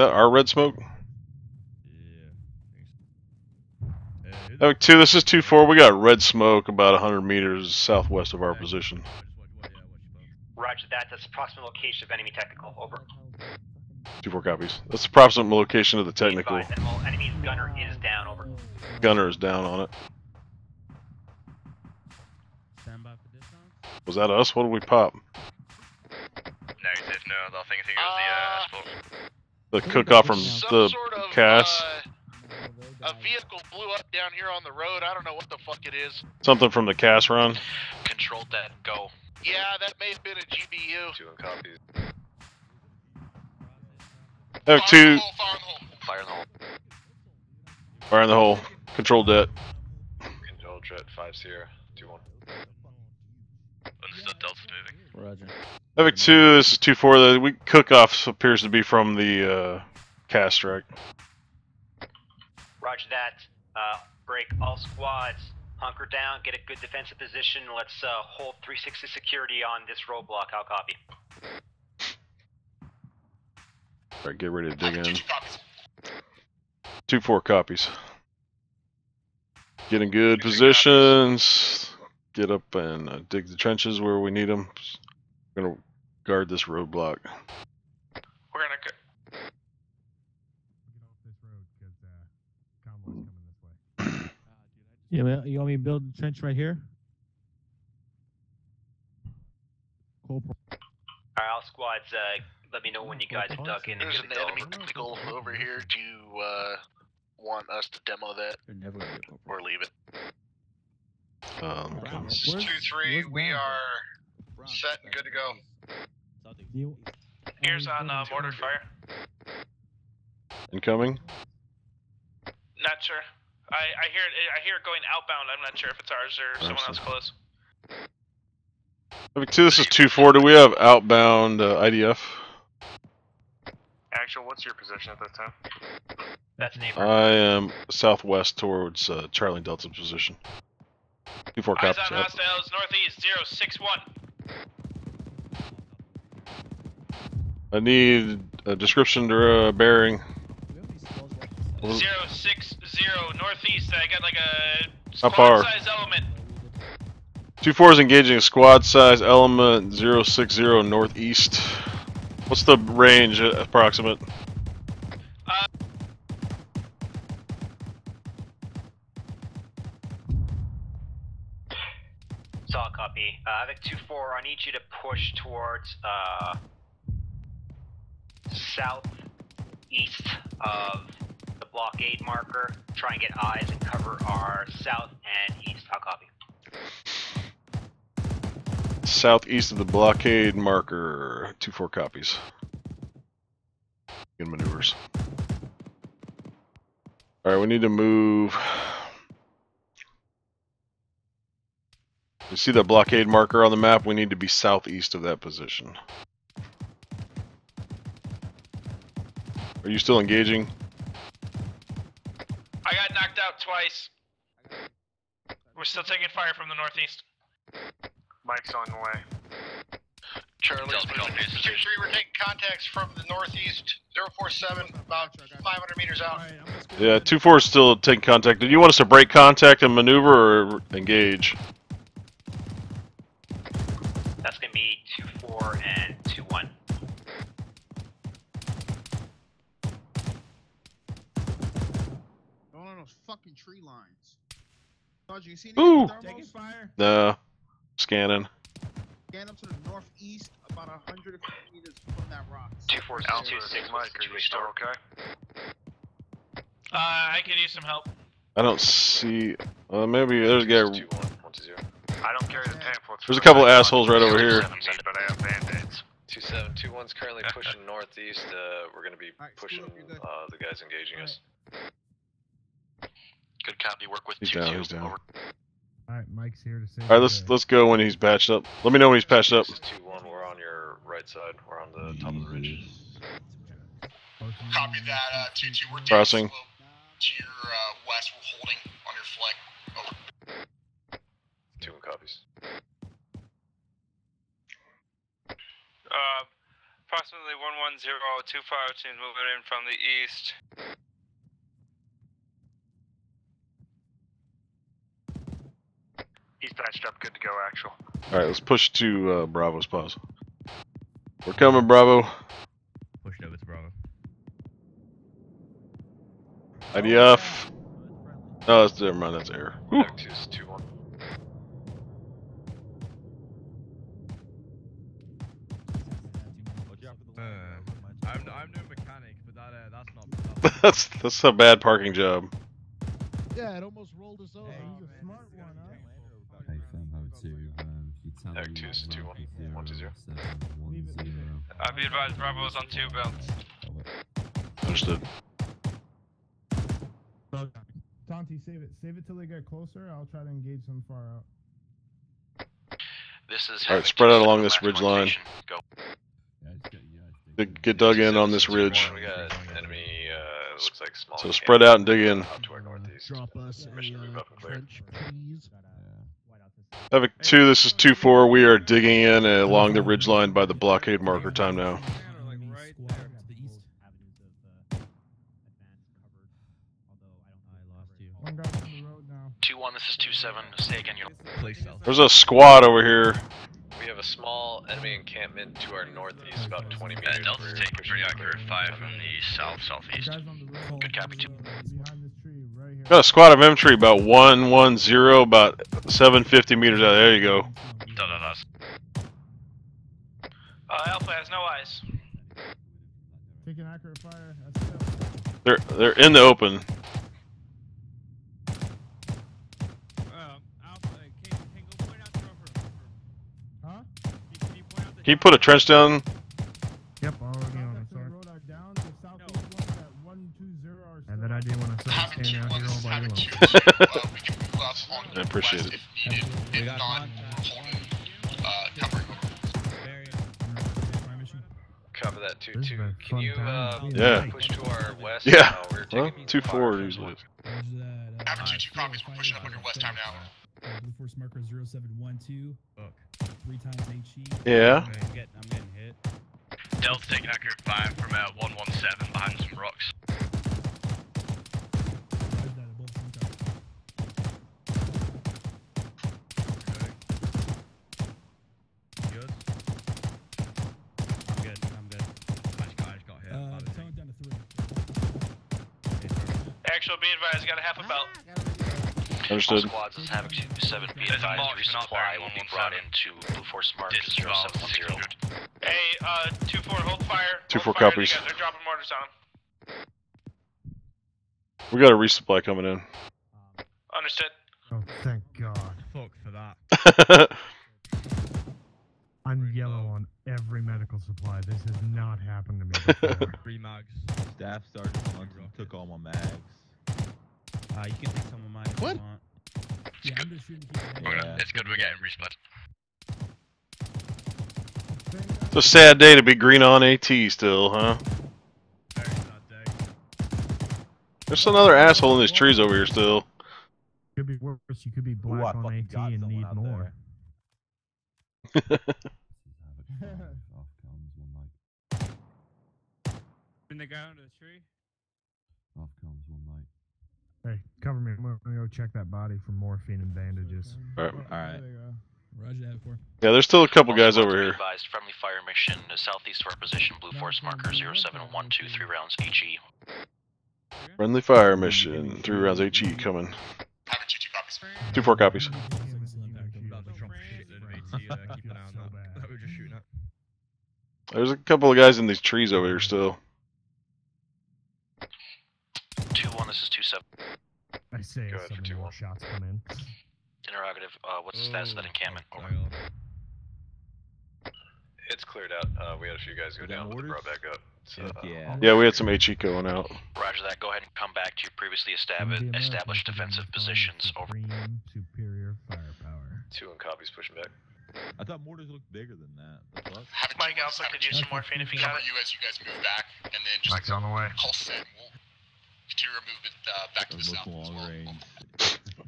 [SPEAKER 4] That our red smoke? Yeah. Havoc 2, this is 2-4. We got red smoke about 100 meters southwest of our position.
[SPEAKER 7] Roger that. That's approximate location of enemy technical. Over.
[SPEAKER 4] 2-4 copies. That's the approximate location of the technical.
[SPEAKER 7] Advised, enemy- enemy's gunner is down. Over.
[SPEAKER 4] Gunner is down on it. Was that us? What did we pop?
[SPEAKER 18] Negative, no, I think, I think it was the uh, escort.
[SPEAKER 4] The cook off from
[SPEAKER 23] Some
[SPEAKER 4] the
[SPEAKER 23] sort of,
[SPEAKER 4] cast?
[SPEAKER 23] uh, a vehicle blew up down here on the road. I don't know what the fuck it is.
[SPEAKER 4] Something from the CAS run?
[SPEAKER 6] Control debt, go.
[SPEAKER 23] Yeah, that may have been a GBU.
[SPEAKER 15] Two copies.
[SPEAKER 4] Havoc 2,
[SPEAKER 6] Fire in the hole.
[SPEAKER 4] fire in the hole. Control debt.
[SPEAKER 15] Control jet 5 Sierra 2 1.
[SPEAKER 18] Understood, Delta's moving.
[SPEAKER 8] Roger.
[SPEAKER 4] Havoc 2, this is 2-4. The we cook off appears to be from the uh, CAS strike.
[SPEAKER 7] Roger that. Uh, break all squads. Hunker down. Get a good defensive position. Let's uh, hold 360 security on this roadblock. How copy?
[SPEAKER 4] Alright, get ready to dig in. 2-4 copies. Get in good positions. Get up and uh, dig the trenches where we need them. We're gonna guard this roadblock.
[SPEAKER 19] We're gonna go.
[SPEAKER 16] Yeah, well, you want me to build a trench right here? Corporal.
[SPEAKER 7] Alright, all squads. Uh, let me know when you guys are dug in. and
[SPEAKER 23] There's
[SPEAKER 7] get
[SPEAKER 23] an
[SPEAKER 7] it
[SPEAKER 23] enemy
[SPEAKER 7] over.
[SPEAKER 23] technical over here to uh, want us to demo that
[SPEAKER 8] never
[SPEAKER 23] or leave it.
[SPEAKER 4] Um,
[SPEAKER 12] This is two three. We are set and good to go.
[SPEAKER 5] Ears on uh, mortar fire.
[SPEAKER 4] incoming.
[SPEAKER 5] Not sure. I, I hear it. I hear it going outbound. I'm not sure if it's ours or someone else close.
[SPEAKER 4] Havoc 2, this is 2-4. Do we have outbound uh, IDF?
[SPEAKER 22] Actual, what's your position at this time?
[SPEAKER 3] That's an
[SPEAKER 4] I am southwest towards uh, Charlie Delta's position. 2-4
[SPEAKER 5] Eyes on hostiles northeast zero six one.
[SPEAKER 4] I need a description to uh, bearing.
[SPEAKER 5] Zero six zero northeast. I got like a
[SPEAKER 4] How
[SPEAKER 5] squad
[SPEAKER 4] far?
[SPEAKER 5] size element.
[SPEAKER 4] 2-4 is engaging a squad size element 060 northeast. What's the range uh, approximate?
[SPEAKER 7] Solid copy. Uh, Havoc 2-4, I need you to push towards uh, southeast of the blockade marker. Try and get eyes and cover our south and east. I'll copy.
[SPEAKER 4] Southeast of the blockade marker. 2-4 copies. Good maneuvers. Alright, we need to move. You see the blockade marker on the map? We need to be southeast of that position. Are you still engaging?
[SPEAKER 5] I got knocked out twice. We're still taking fire from the northeast.
[SPEAKER 22] Mike's on the way.
[SPEAKER 12] Charlie's moving. Two three, we're taking contacts from the northeast. 047, about 500 meters out.
[SPEAKER 4] Yeah, 2-4 is still taking contact. Do you want us to break contact and maneuver or engage?
[SPEAKER 7] That's going to be 2-4 and 2-1.
[SPEAKER 2] Going on those fucking tree lines. Dodge, you see
[SPEAKER 4] Ooh!
[SPEAKER 2] any thermals?
[SPEAKER 16] fire.
[SPEAKER 4] No. Scanning.
[SPEAKER 2] Scan up to the northeast, about 150 meters from that rock.
[SPEAKER 7] 2-4
[SPEAKER 22] Alpha,
[SPEAKER 7] 2-6
[SPEAKER 22] are you still okay?
[SPEAKER 5] Uh, I could use some help.
[SPEAKER 4] I don't see. Uh, maybe there's a guy.
[SPEAKER 22] I don't carry the pamphlets.
[SPEAKER 4] There's a couple of assholes right over here.
[SPEAKER 22] But I.
[SPEAKER 15] Two seven two one's currently pushing northeast. Uh, we're gonna be pushing uh, the guys engaging us.
[SPEAKER 6] Good copy. Work with
[SPEAKER 4] He's
[SPEAKER 6] two
[SPEAKER 4] down.
[SPEAKER 6] two.
[SPEAKER 4] He's down.
[SPEAKER 6] Over.
[SPEAKER 17] Alright, Mike's here to say.
[SPEAKER 4] All right, let's let's go when he's patched up. Let me know when he's patched up.
[SPEAKER 15] This is two one. We're on your right side. We're on the top of the ridge.
[SPEAKER 10] Copy that, uh, 2 2. We're down
[SPEAKER 4] Crossing.
[SPEAKER 10] to your uh, west. We're holding on your flank.
[SPEAKER 5] Um, approximately 110, two fire teams moving in from the east.
[SPEAKER 22] He's patched up, good to go, actual.
[SPEAKER 4] Alright, let's push to uh, Bravo's pause. We're coming, Bravo.
[SPEAKER 14] Pushed over to Bravo.
[SPEAKER 4] IDF. Oh, that's never mind, that's air.
[SPEAKER 14] 2 1. That's
[SPEAKER 4] that's that's a bad parking job.
[SPEAKER 9] Yeah, it almost rolled us over. He's a smart one, huh?
[SPEAKER 11] Hey, Femho 2, um, you tell
[SPEAKER 15] Eric
[SPEAKER 11] me
[SPEAKER 15] two is two one.
[SPEAKER 11] zero,
[SPEAKER 15] One two zero.
[SPEAKER 11] seven, one, zero.
[SPEAKER 5] Uh, be advised, Bravo is on two belts.
[SPEAKER 4] Understood.
[SPEAKER 9] Tonti, save it. Save it till they get closer. I'll try to engage them far out.
[SPEAKER 6] This is.
[SPEAKER 4] All right, spread out along this
[SPEAKER 6] last
[SPEAKER 4] ridge line.
[SPEAKER 6] station. Go.
[SPEAKER 4] Get, get dug in on this ridge.
[SPEAKER 15] We got enemy. Uh, looks like small.
[SPEAKER 4] So spread out and dig in.
[SPEAKER 15] Out to our northeast.
[SPEAKER 9] Drop us
[SPEAKER 15] Permission to move up and clear.
[SPEAKER 9] trench, please.
[SPEAKER 4] Havoc 2, this is 2-4. We are digging in along the ridge line by the blockade marker time now.
[SPEAKER 9] One guy on the road now.
[SPEAKER 6] Two one. This is two seven. Say again. Your.
[SPEAKER 4] There's a squad over here.
[SPEAKER 15] We have a small enemy encampment to our northeast, about 20 meters.
[SPEAKER 6] Uh, Delta's taking pretty accurate five from the south southeast.
[SPEAKER 9] Guys on the road.
[SPEAKER 6] Good copy. Two.
[SPEAKER 9] Behind this tree, right here.
[SPEAKER 4] Got a squad of infantry about 110, about 750 meters out. There you go.
[SPEAKER 6] Da da da.
[SPEAKER 5] Uh, Alpha has no eyes.
[SPEAKER 9] Taking accurate fire.
[SPEAKER 4] They're they're in the open.
[SPEAKER 1] Uh, Alpha and Kate
[SPEAKER 4] Can you put a trench down?
[SPEAKER 17] Yep, already on it, sorry. And then I didn't want to start standing out here all by
[SPEAKER 4] I appreciate it.
[SPEAKER 10] If not, uh, cover.
[SPEAKER 15] Cover that two
[SPEAKER 17] This
[SPEAKER 15] two.
[SPEAKER 17] has
[SPEAKER 15] Can you uh.
[SPEAKER 4] Yeah.
[SPEAKER 15] push to our west?
[SPEAKER 4] Yeah.
[SPEAKER 15] No, we're
[SPEAKER 4] Well,
[SPEAKER 15] taking
[SPEAKER 4] two
[SPEAKER 15] fire
[SPEAKER 4] four
[SPEAKER 15] from
[SPEAKER 4] usually.
[SPEAKER 10] Havoc 2 copies, we're pushing up on your west time now.
[SPEAKER 16] Blue Force marker 0712. Three times HE.
[SPEAKER 4] Yeah.
[SPEAKER 14] I'm getting, I'm getting hit.
[SPEAKER 18] Delta taking accurate fire from uh, 117 behind some rocks.
[SPEAKER 14] Good. I'm good. I'm good. I just got, I just got hit.
[SPEAKER 16] Uh,
[SPEAKER 14] by the
[SPEAKER 16] tone down to three.
[SPEAKER 5] Actual, be advised, got a half a belt.
[SPEAKER 4] Understood.
[SPEAKER 6] All squads is Havoc 27 be
[SPEAKER 18] There's a
[SPEAKER 6] advised
[SPEAKER 18] marksman out
[SPEAKER 6] resupply
[SPEAKER 18] there,
[SPEAKER 6] will be brought into Blue Force Mark
[SPEAKER 18] Distance about
[SPEAKER 6] 0710.
[SPEAKER 18] 600.
[SPEAKER 5] Hey, uh, 2-4, hold fire. 2-4
[SPEAKER 4] copies.
[SPEAKER 5] These guys are dropping mortars on them.
[SPEAKER 4] We got a resupply coming in.
[SPEAKER 5] Understood.
[SPEAKER 17] Oh, thank God.
[SPEAKER 14] Fuck for that.
[SPEAKER 17] I'm yellow on every medical supply. This has not happened to me before.
[SPEAKER 14] Three mags.
[SPEAKER 11] Staff Sergeant Munson took all my mags.
[SPEAKER 14] Uh, you can take some of mine if
[SPEAKER 11] What?
[SPEAKER 14] you want.
[SPEAKER 16] Yeah, I'm just shooting to keep
[SPEAKER 18] it's good we're getting resplit.
[SPEAKER 4] It's a sad day to be green on AT still, huh?
[SPEAKER 14] Very sad day.
[SPEAKER 4] There's another asshole in these trees over here still.
[SPEAKER 17] Could be worse. You could be black
[SPEAKER 11] Ooh,
[SPEAKER 17] on AT and need more.
[SPEAKER 1] Been the guy under the tree.
[SPEAKER 24] Off comes one night.
[SPEAKER 17] Hey, cover me. I'm gonna go check that body for morphine and bandages.
[SPEAKER 4] Alright.
[SPEAKER 11] Alright.
[SPEAKER 16] Roger that for.
[SPEAKER 4] Yeah, there's still a couple guys
[SPEAKER 6] over
[SPEAKER 4] over here.
[SPEAKER 6] Advised friendly fire mission to southeast of our position. Blue Force marker 0712, three rounds E. HE.
[SPEAKER 4] Friendly fire mission. Three rounds HE coming.
[SPEAKER 10] Having 2 2 copies.
[SPEAKER 4] Two four copies.
[SPEAKER 14] About to drop shit in AT, uh, keep an eye on
[SPEAKER 17] So
[SPEAKER 14] that.
[SPEAKER 17] bad.
[SPEAKER 14] That we were just shooting at.
[SPEAKER 4] There's a couple of guys in these trees over here still.
[SPEAKER 6] 2-1, this is 2-7.
[SPEAKER 17] I say
[SPEAKER 15] Go
[SPEAKER 17] as
[SPEAKER 15] ahead for
[SPEAKER 17] some
[SPEAKER 15] two
[SPEAKER 17] more
[SPEAKER 15] more.
[SPEAKER 17] shots come in.
[SPEAKER 6] Interrogative, uh, what's the status of that encampment? Over.
[SPEAKER 15] It's cleared out. Uh, we had a few guys go down, but they brought back up. So, uh,
[SPEAKER 11] yeah.
[SPEAKER 4] Yeah, we had some HE going out.
[SPEAKER 6] Roger that, go ahead and come back to your previously established,
[SPEAKER 17] be
[SPEAKER 6] established
[SPEAKER 17] today,
[SPEAKER 6] defensive
[SPEAKER 17] find
[SPEAKER 6] positions. Over.
[SPEAKER 17] Supreme superior firepower.
[SPEAKER 15] two and copies pushing back.
[SPEAKER 11] I thought mortars looked bigger than that. The fuck?
[SPEAKER 10] Having
[SPEAKER 5] Mike,
[SPEAKER 10] two
[SPEAKER 5] I also could use some morphine if you got it.
[SPEAKER 10] you as you guys move back, and then just
[SPEAKER 17] Mike's on the way.
[SPEAKER 10] call set. We'll continue our movement uh, back to the
[SPEAKER 11] Those
[SPEAKER 10] south
[SPEAKER 11] look
[SPEAKER 10] as
[SPEAKER 11] long
[SPEAKER 10] well.
[SPEAKER 11] range.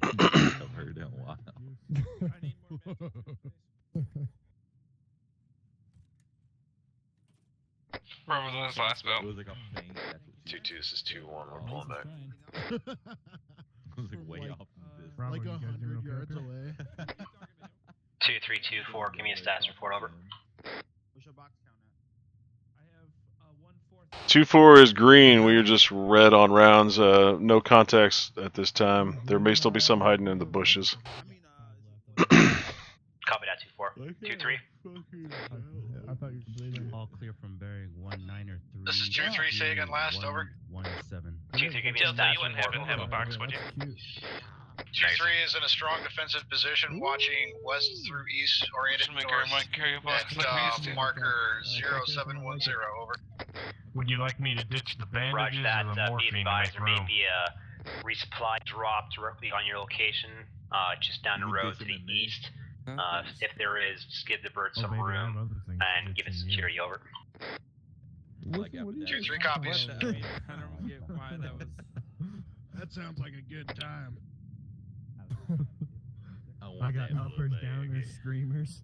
[SPEAKER 11] I've heard it in a while.
[SPEAKER 5] Where was his last
[SPEAKER 11] It
[SPEAKER 5] belt?
[SPEAKER 11] was like a feint. That's what she
[SPEAKER 15] 2 2, this is 2 1. We're pulling back.
[SPEAKER 11] It was like way off in distance.
[SPEAKER 17] Bravo,
[SPEAKER 2] like
[SPEAKER 17] you
[SPEAKER 2] a
[SPEAKER 17] guys doing
[SPEAKER 2] hundred
[SPEAKER 17] okay
[SPEAKER 2] yards
[SPEAKER 17] up here?
[SPEAKER 2] away.
[SPEAKER 7] 2324, give me a status report over.
[SPEAKER 2] What's your box count at?
[SPEAKER 1] I have uh, one fourth.
[SPEAKER 4] Two four is green. We are just red on rounds. Uh, no contacts at this time. There may still be some hiding in the bushes.
[SPEAKER 2] I mean, uh,
[SPEAKER 7] Copy that, 24. 23.
[SPEAKER 17] I thought you were bleeding.
[SPEAKER 14] All clear from bearing one nine or three.
[SPEAKER 12] This is 2-3, say again last, over.
[SPEAKER 14] One seven.
[SPEAKER 7] 23, give me a
[SPEAKER 5] Delta, you wouldn't
[SPEAKER 7] report.
[SPEAKER 5] happen to have a box, would you?
[SPEAKER 12] Two three is in a strong defensive position, watching west through east, oriented
[SPEAKER 5] Just make
[SPEAKER 12] north.
[SPEAKER 5] carry box
[SPEAKER 12] At uh, marker 0710, over.
[SPEAKER 17] Would you like me to ditch the bandages
[SPEAKER 7] Roger that,
[SPEAKER 17] or the
[SPEAKER 7] uh, be
[SPEAKER 17] morphine to
[SPEAKER 7] advised, there may be a resupply drop directly on your location, uh, just down the road to the east. Uh, if there is, just give the bird
[SPEAKER 17] Oh,
[SPEAKER 7] some
[SPEAKER 17] baby, I have
[SPEAKER 7] room and give it security over.
[SPEAKER 11] Like after
[SPEAKER 12] Two three copies.
[SPEAKER 1] I don't get why that was.
[SPEAKER 2] that sounds like a good time.
[SPEAKER 11] I,
[SPEAKER 17] I got uppers, downers, screamers.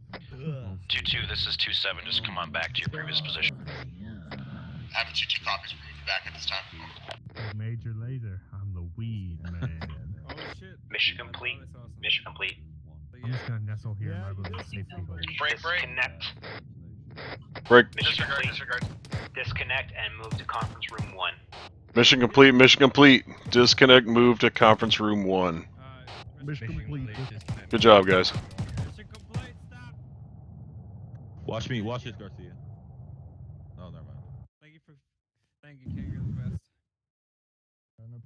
[SPEAKER 6] 2-2, this is 2-7. Just come on back to your previous position.
[SPEAKER 10] Having 2-2 copies, moved back at this time.
[SPEAKER 17] Major laser, I'm the weed
[SPEAKER 1] oh, man.
[SPEAKER 7] Mission complete. Mission complete.
[SPEAKER 17] I'm just gonna nestle here yeah, in my little safety hole.
[SPEAKER 12] Break, break.
[SPEAKER 7] Disconnect.
[SPEAKER 4] Break.
[SPEAKER 7] Mission
[SPEAKER 12] disregard,
[SPEAKER 7] complete.
[SPEAKER 12] disregard.
[SPEAKER 7] Disconnect and move to conference room 1.
[SPEAKER 4] Mission complete, mission complete. Disconnect, move to conference room
[SPEAKER 1] 1.
[SPEAKER 17] Mission complete.
[SPEAKER 4] Good job, guys.
[SPEAKER 1] Mission complete. Stop.
[SPEAKER 11] Watch me. Watch this, Garcia. Oh, never mind.
[SPEAKER 1] Thank you for. Thank you, King. You're the best.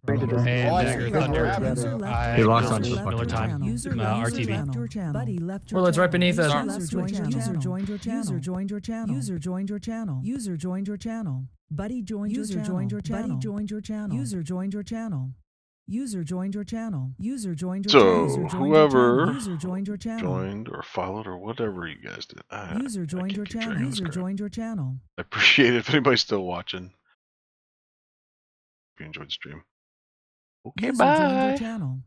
[SPEAKER 9] And
[SPEAKER 25] Dagger Thunder. I
[SPEAKER 11] He locks on
[SPEAKER 25] Miller
[SPEAKER 11] to the fucking-
[SPEAKER 25] time.
[SPEAKER 21] User,
[SPEAKER 25] Uh,
[SPEAKER 21] user
[SPEAKER 25] RTV.
[SPEAKER 21] left your channel. Buddy left your
[SPEAKER 26] Well, it's right
[SPEAKER 21] channel.
[SPEAKER 26] beneath us.
[SPEAKER 21] User
[SPEAKER 26] User
[SPEAKER 21] left your
[SPEAKER 26] joined your
[SPEAKER 21] channel.
[SPEAKER 26] channel.
[SPEAKER 21] User joined your channel. User joined your channel. User joined your channel. User joined your channel. Buddy joined your channel.
[SPEAKER 26] joined
[SPEAKER 21] Buddy joined your channel. User joined your channel. User joined your channel. User joined your
[SPEAKER 4] So
[SPEAKER 21] channel. User joined your
[SPEAKER 4] whoever
[SPEAKER 21] channel. User joined your channel.
[SPEAKER 4] joined or followed or whatever you guys did, I,
[SPEAKER 21] User joined your channel. User joined your channel.
[SPEAKER 4] I appreciate it if anybody's still watching. If you enjoyed the stream. Okay,
[SPEAKER 21] User
[SPEAKER 4] bye.
[SPEAKER 21] joined your channel.